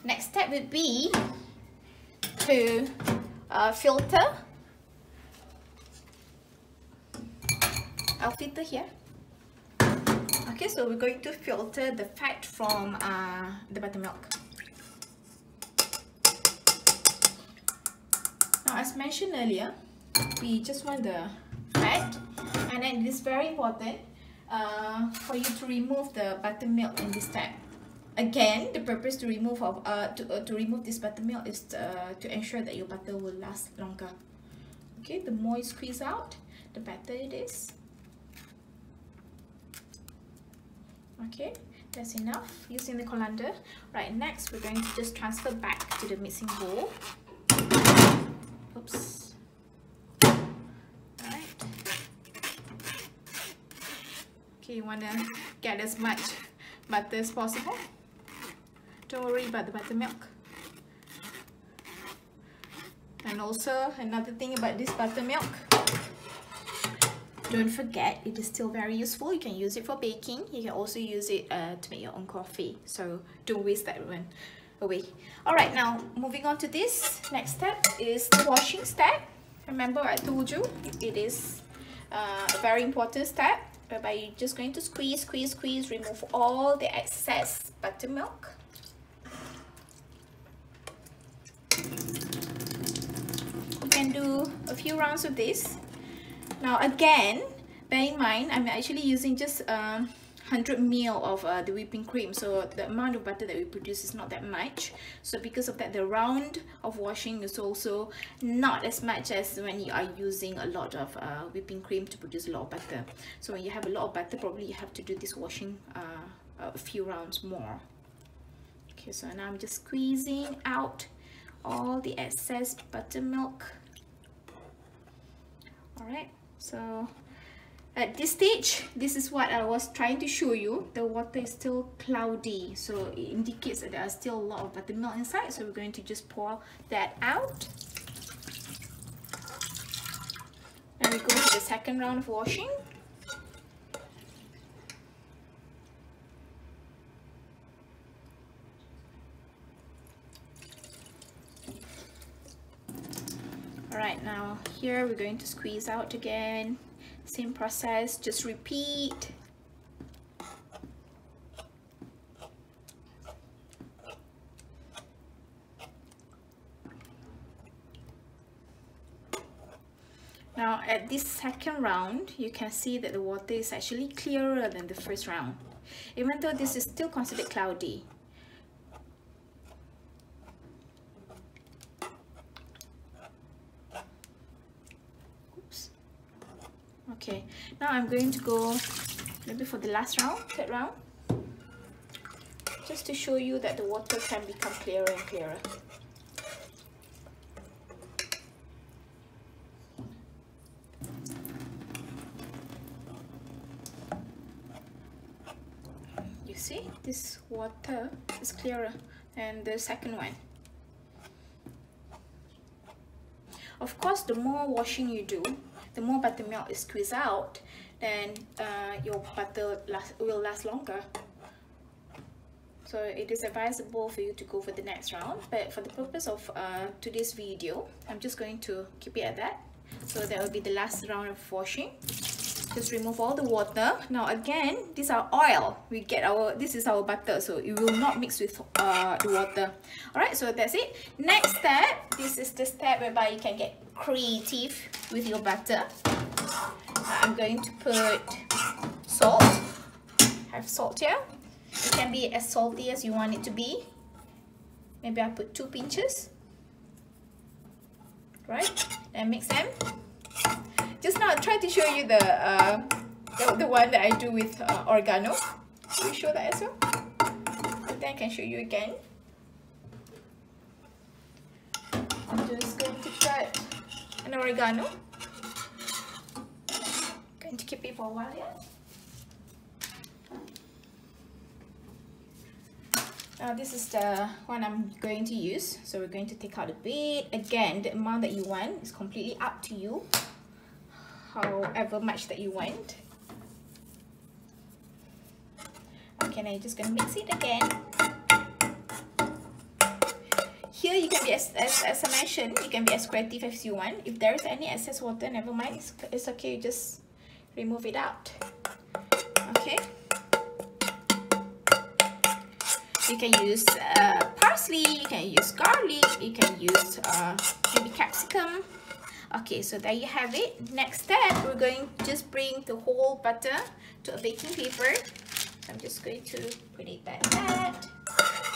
Next step would be to uh, filter. I'll filter here. Okay so we're going to filter the fat from uh, the buttermilk. Now, as mentioned earlier, we just want the fat, and then it is very important uh, for you to remove the buttermilk in this step. Again, the purpose to remove of uh, to, uh, to remove this buttermilk is uh, to ensure that your butter will last longer. Okay, the more you squeeze out, the better it is. Okay, that's enough using the colander. Right, next we're going to just transfer back to the mixing bowl. Oops. Alright. Okay, you want to get as much butter as possible. Don't worry about the buttermilk. And also another thing about this buttermilk, don't forget it is still very useful. You can use it for baking. You can also use it uh, to make your own coffee. So don't waste that one away. All right, now moving on to this. Next step is the washing step. Remember I told you it is uh, a very important step whereby you're just going to squeeze, squeeze, squeeze, remove all the excess buttermilk. You can do a few rounds of this. Now again, bear in mind, I'm actually using just um, 100 ml of uh, the whipping cream. So the amount of butter that we produce is not that much. So because of that the round of washing is also not as much as when you are using a lot of uh, whipping cream to produce a lot of butter. So when you have a lot of butter probably you have to do this washing uh, a few rounds more. Okay so now I'm just squeezing out all the excess buttermilk. All right so at this stage this is what I was trying to show you. The water is still cloudy so it indicates that there are still a lot of buttermilk inside. So we're going to just pour that out. And we go to the second round of washing. All right now here we're going to squeeze out again same process just repeat. Now at this second round you can see that the water is actually clearer than the first round. Even though this is still considered cloudy okay now i'm going to go maybe for the last round third round just to show you that the water can become clearer and clearer. You see this water is clearer than the second one. Of course the more washing you do the more buttermilk is squeezed out, then uh, your butter last, will last longer. So it is advisable for you to go for the next round, but for the purpose of uh, today's video, I'm just going to keep it at that. So that will be the last round of washing. Just remove all the water. Now again, this is our oil. We get our, this is our butter, so it will not mix with uh, the water. Alright, so that's it. Next step, this is the step whereby you can get creative with your butter. I'm going to put salt. I have salt here. It can be as salty as you want it to be. Maybe I put two pinches. Right? And mix them. Just now I tried to show you the uh, the, the one that I do with uh, oregano. Will you show that as well? And then I can show you again. I'm just going to cut an oregano. Going to keep it for a while, yeah? Now this is the one I'm going to use. So we're going to take out a bit. Again, the amount that you want is completely up to you. However much that you want. Okay, now you're just to mix it again here you can be as, as, as I mentioned you can be as creative as you want if there is any excess water never mind it's, it's okay you just remove it out. Okay. You can use uh, parsley you can use garlic you can use uh, maybe capsicum. Okay so there you have it. Next step we're going to just bring the whole butter to a baking paper. I'm just going to put it like that.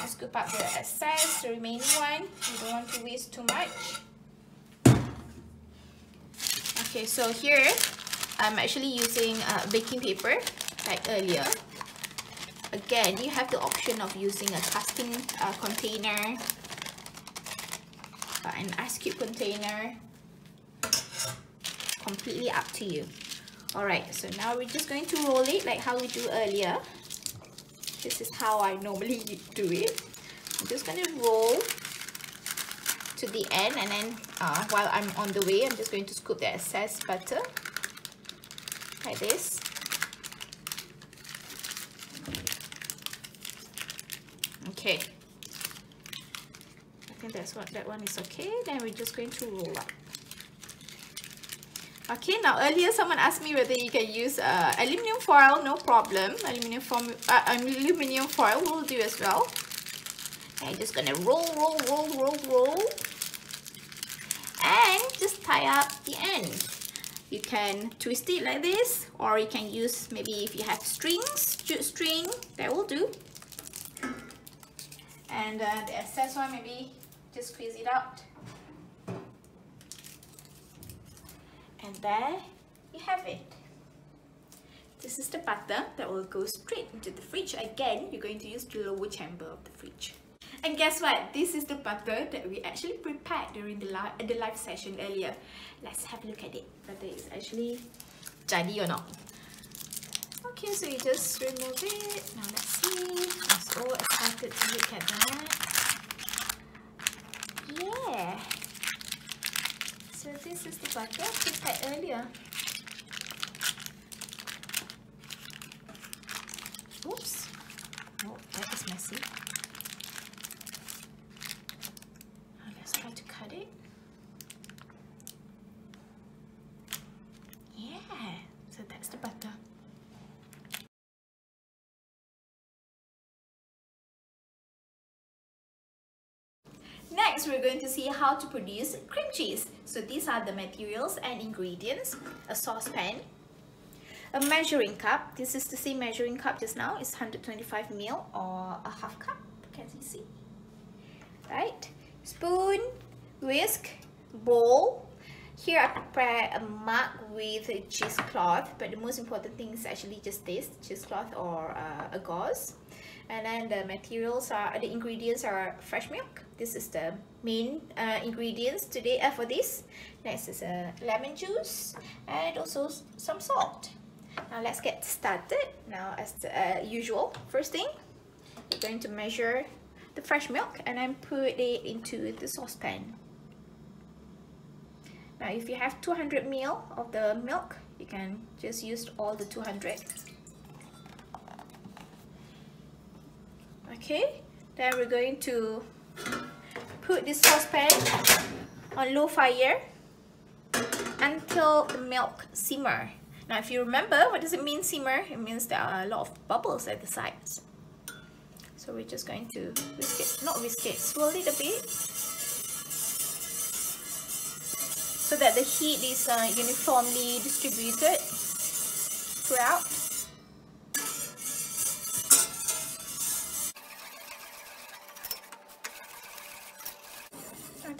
Scoop out the excess, the remaining one. You don't want to waste too much. Okay, so here I'm actually using uh, baking paper like earlier. Again, you have the option of using a casting uh, container, uh, an ice cube container, completely up to you. Alright, so now we're just going to roll it like how we do earlier. This is how I normally do it. I'm just going to roll to the end and then uh, while I'm on the way, I'm just going to scoop the excess butter like this. Okay. I think that's what that one is okay. Then we're just going to roll up. Okay, now earlier someone asked me whether you can use uh, aluminum foil, no problem. Aluminum, foam, uh, aluminum foil will do as well. I'm just gonna roll, roll, roll, roll, roll. And just tie up the end. You can twist it like this, or you can use maybe if you have strings, string, that will do. And uh, the excess one, maybe just squeeze it out. And there you have it. This is the butter that will go straight into the fridge. Again, you're going to use the lower chamber of the fridge. And guess what? This is the butter that we actually prepared during the live, the live session earlier. Let's have a look at it. Whether it's actually jadi or not. Okay, so you just remove it. Now let's see. I'm so excited to look at that. Yeah. So this is the butter prepared earlier. Oops. Oh, that is messy. Now let's try to cut it. Yeah, so that's the butter. Next, we're going to see how to produce cream cheese. So these are the materials and ingredients. A saucepan, a measuring cup. This is the same measuring cup just now. It's 125 ml or a half cup, can you see? Right? Spoon, whisk, bowl. Here I prepare a mug with a cheesecloth, but the most important thing is actually just this, cheesecloth or uh, a gauze. And then the materials are, the ingredients are fresh milk. This is the main uh, ingredients today uh, for this. Next is a uh, lemon juice and also some salt. Now let's get started. Now as the, uh, usual, first thing, we're going to measure the fresh milk and then put it into the saucepan. Now if you have 200 ml of the milk, you can just use all the 200. Okay, then we're going to put this saucepan on low fire until the milk simmer. Now if you remember, what does it mean simmer? It means there are a lot of bubbles at the sides. So we're just going to whisk it, not whisk it, swirl it a bit. So that the heat is uh, uniformly distributed throughout.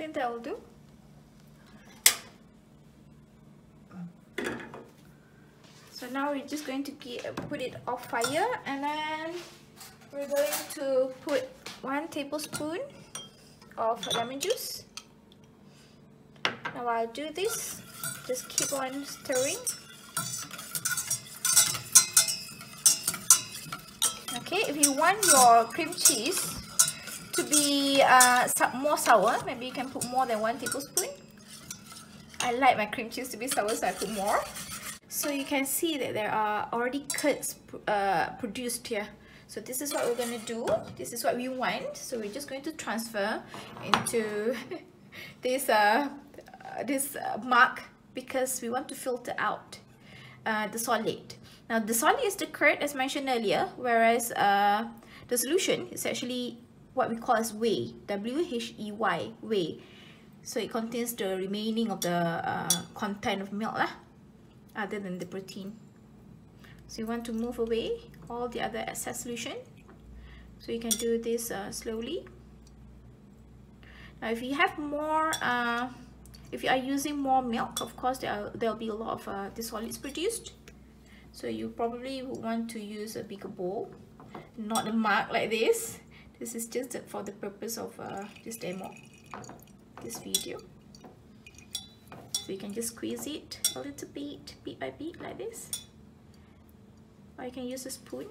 I that will do. So now we're just going to get, put it off fire and then we're going to put one tablespoon of lemon juice. Now I'll do this, just keep on stirring. Okay, if you want your cream cheese to be uh, more sour, maybe you can put more than one tablespoon. I like my cream cheese to be sour, so I put more. So you can see that there are already curds uh, produced here. So this is what we're going to do. This is what we want. So we're just going to transfer into this uh, this uh, mark because we want to filter out uh, the solid. Now the solid is the curd as mentioned earlier, whereas uh, the solution is actually what we call as whey, W-H-E-Y, whey. So it contains the remaining of the uh, content of milk lah, other than the protein. So you want to move away all the other excess solution. So you can do this uh, slowly. Now if you have more, uh, if you are using more milk, of course there are, there'll be a lot of uh, the solids produced. So you probably would want to use a bigger bowl, not a mug like this. This is just for the purpose of uh, this demo, this video. So you can just squeeze it a little bit, bit by bit like this. Or you can use a spoon.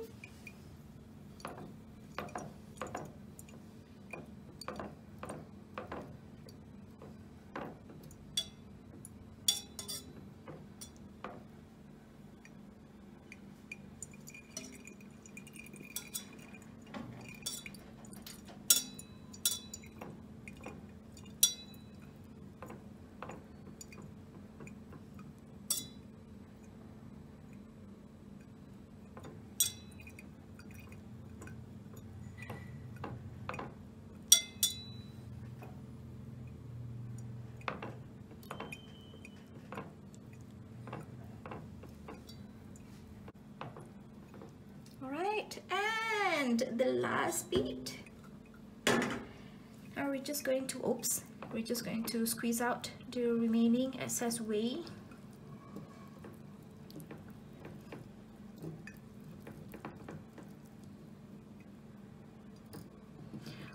right and the last bit now we're just going to oops we're just going to squeeze out the remaining excess whey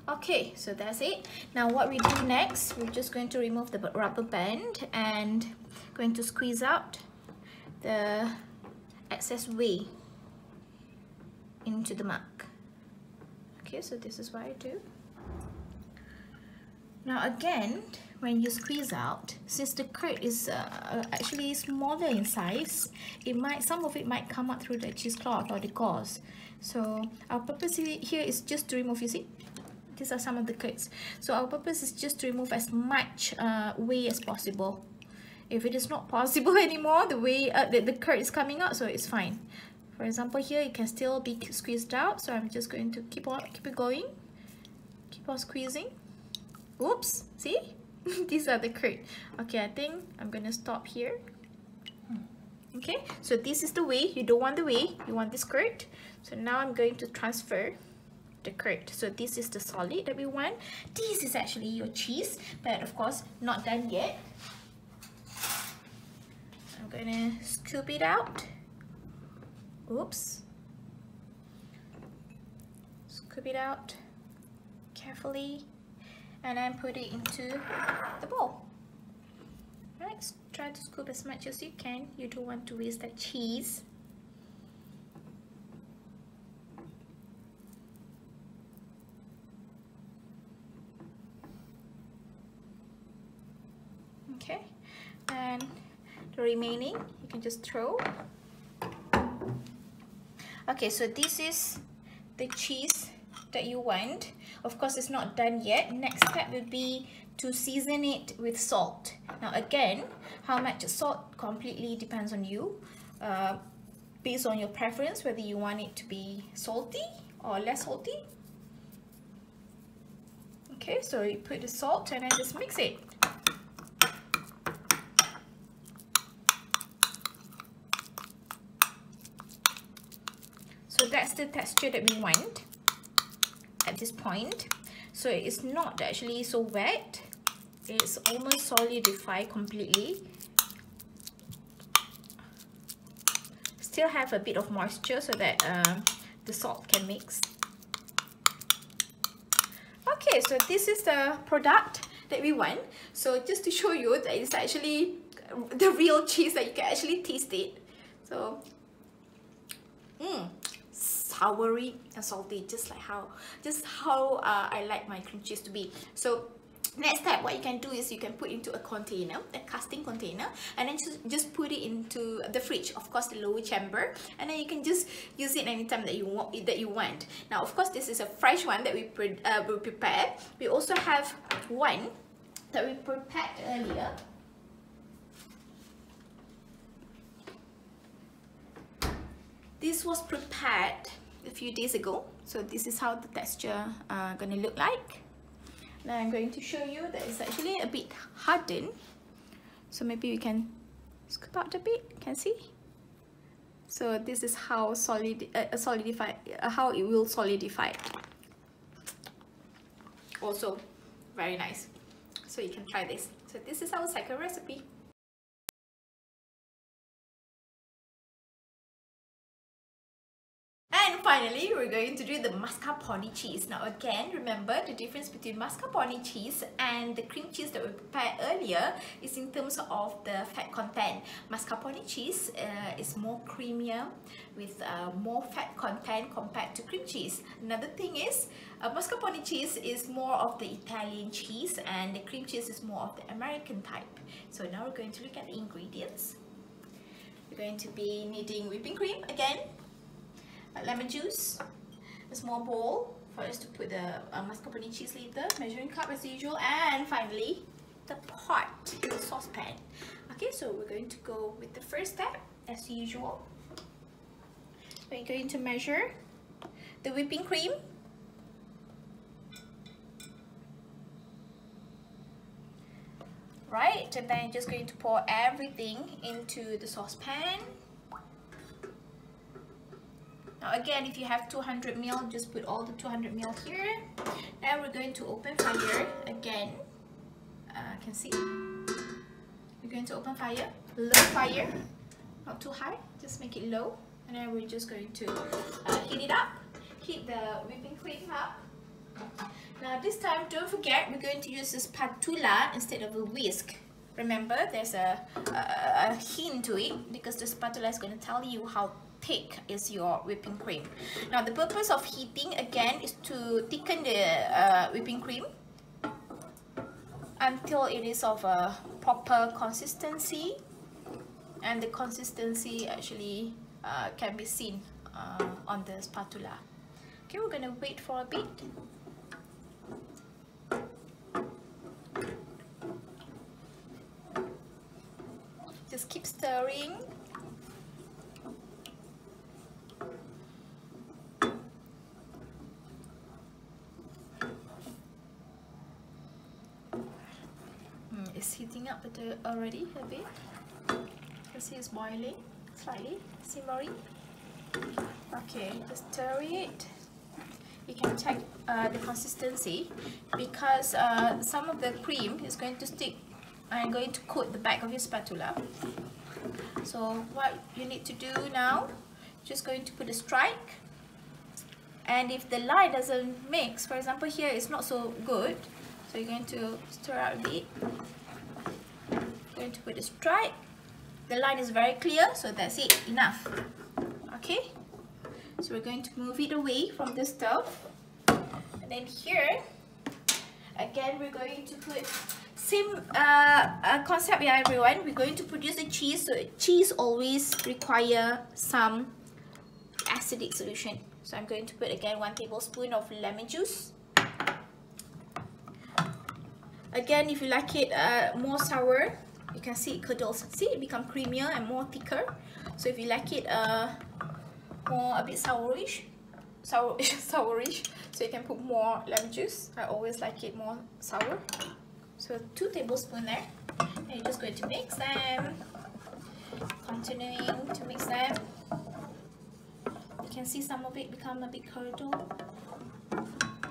okay so that's it. Now what we do next we're just going to remove the rubber band and going to squeeze out the excess whey into the mug okay so this is what I do. Now again when you squeeze out since the curd is uh, actually smaller in size it might some of it might come out through the cheesecloth or the gauze. So our purpose here is just to remove you see? These are some of the curds. So our purpose is just to remove as much uh, whey as possible. If it is not possible anymore the way uh, the, the curd is coming out so it's fine for example here it can still be squeezed out so I'm just going to keep on keep it going. Keep on squeezing. Oops see? These are the curd okay I think I'm gonna stop here. Okay so this is the way, you don't want the whey, you want this curd so now I'm going to transfer the curd so this is the solid that we want. This is actually your cheese but of course not done yet. I'm gonna scoop it out oops. Scoop it out carefully and then put it into the bowl. Right try to scoop as much as you can. You don't want to waste that cheese. Okay and the remaining you can just throw okay so this is the cheese that you want. Of course it's not done yet. Next step would be to season it with salt. Now again how much salt completely depends on you uh, based on your preference whether you want it to be salty or less salty. Okay so you put the salt and then just mix it so that's the texture that we want at this point. So it's not actually so wet. It's almost solidified completely. Still have a bit of moisture so that uh, the salt can mix. Okay so this is the product that we want. So just to show you that it's actually the real cheese that you can actually taste it. So mm, soury and salty just like how just how uh, I like my cream cheese to be. So next step what you can do is you can put into a container a casting container and then just, just put it into the fridge of course the lower chamber and then you can just use it anytime that you want that you want. Now of course this is a fresh one that we, pre uh, we prepared. We also have one that we prepared earlier. This was prepared a few days ago. So this is how the texture uh, gonna look like. Now I'm going to show you that it's actually a bit hardened. So maybe we can scoop out a bit. Can see? So this is how solid uh, solidify uh, how it will solidify. Also very nice. So you can try this. So this is our second recipe And finally, we're going to do the mascarpone cheese. Now again, remember the difference between mascarpone cheese and the cream cheese that we prepared earlier is in terms of the fat content. Mascarpone cheese uh, is more creamier with uh, more fat content compared to cream cheese. Another thing is, uh, mascarpone cheese is more of the Italian cheese and the cream cheese is more of the American type. So now we're going to look at the ingredients. We're going to be needing whipping cream again, lemon juice, a small bowl for us to put the uh, mascarpone cheese later, measuring cup as usual, and finally the pot, the saucepan. Okay, so we're going to go with the first step as usual. We're going to measure the whipping cream. Right, and then just going to pour everything into the saucepan. Now again, if you have 200 ml, just put all the 200 ml here. Now we're going to open fire again. Uh, can see. We're going to open fire, low fire, not too high, just make it low. And then we're just going to uh, heat it up, heat the whipping cream up. Now this time, don't forget, we're going to use a spatula instead of a whisk. Remember, there's a, a, a hint to it because the spatula is going to tell you how thick is your whipping cream. Now the purpose of heating again is to thicken the uh, whipping cream until it is of a proper consistency and the consistency actually uh, can be seen uh, on the spatula. Okay, we're gonna wait for a bit. Just keep stirring. It's heating up already a bit. You see it's boiling slightly, simmering. Okay, just stir it. You can check uh, the consistency because uh, some of the cream is going to stick and going to coat the back of your spatula. So what you need to do now, just going to put a strike. And if the line doesn't mix, for example here it's not so good, so you're going to stir out a bit. Going to put a strike. The line is very clear, so that's it, enough. Okay, so we're going to move it away from the stove. And then here, again we're going to put same uh, uh, concept yeah everyone we're going to produce a cheese so cheese always require some acidic solution so I'm going to put again one tablespoon of lemon juice again if you like it uh, more sour you can see it curdles see it become creamier and more thicker so if you like it uh, more a bit sourish sour sourish so you can put more lemon juice I always like it more sour so two tablespoons there. And you're just going to mix them. Continuing to mix them. You can see some of it become a bit curdle.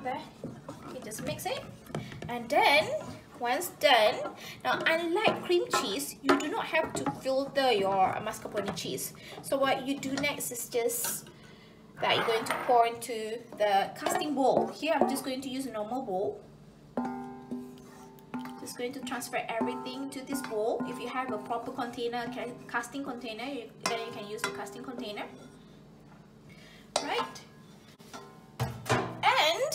There. You just mix it. And then once done, now unlike cream cheese, you do not have to filter your mascarpone cheese. So what you do next is just that you're going to pour into the casting bowl. Here I'm just going to use a normal bowl just going to transfer everything to this bowl. If you have a proper container, casting container, you, then you can use the casting container. Right? And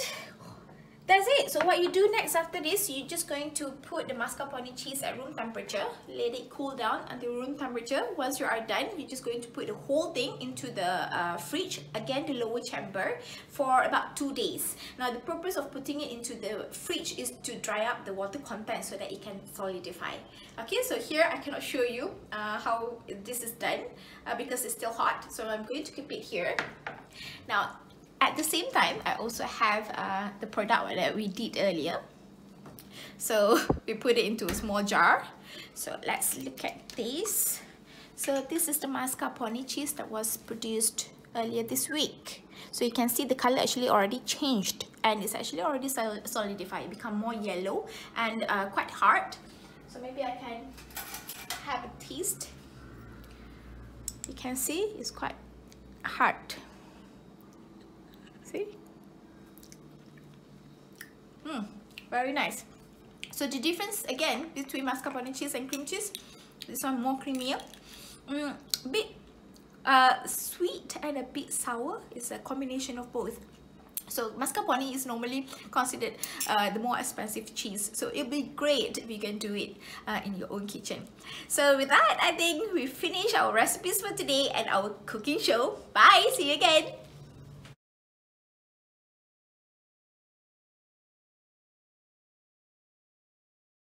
that's it. So what you do next after this, you're just going to put the mascarpone cheese at room temperature. Let it cool down until room temperature. Once you are done, you're just going to put the whole thing into the uh, fridge, again the lower chamber, for about two days. Now the purpose of putting it into the fridge is to dry up the water content so that it can solidify. Okay, so here I cannot show you uh, how this is done uh, because it's still hot. So I'm going to keep it here. Now at the same time, I also have uh, the product that we did earlier. So we put it into a small jar. So let's look at this. So this is the mascarpone cheese that was produced earlier this week. So you can see the color actually already changed and it's actually already solidified, It become more yellow and uh, quite hard. So maybe I can have a taste. You can see it's quite hard see hmm very nice. So the difference again between mascarpone cheese and cream cheese this one more creamier. Mm, a bit uh, sweet and a bit sour it's a combination of both. So mascarpone is normally considered uh, the more expensive cheese. So it'll be great if you can do it uh, in your own kitchen. So with that i think we finish our recipes for today and our cooking show. Bye see you again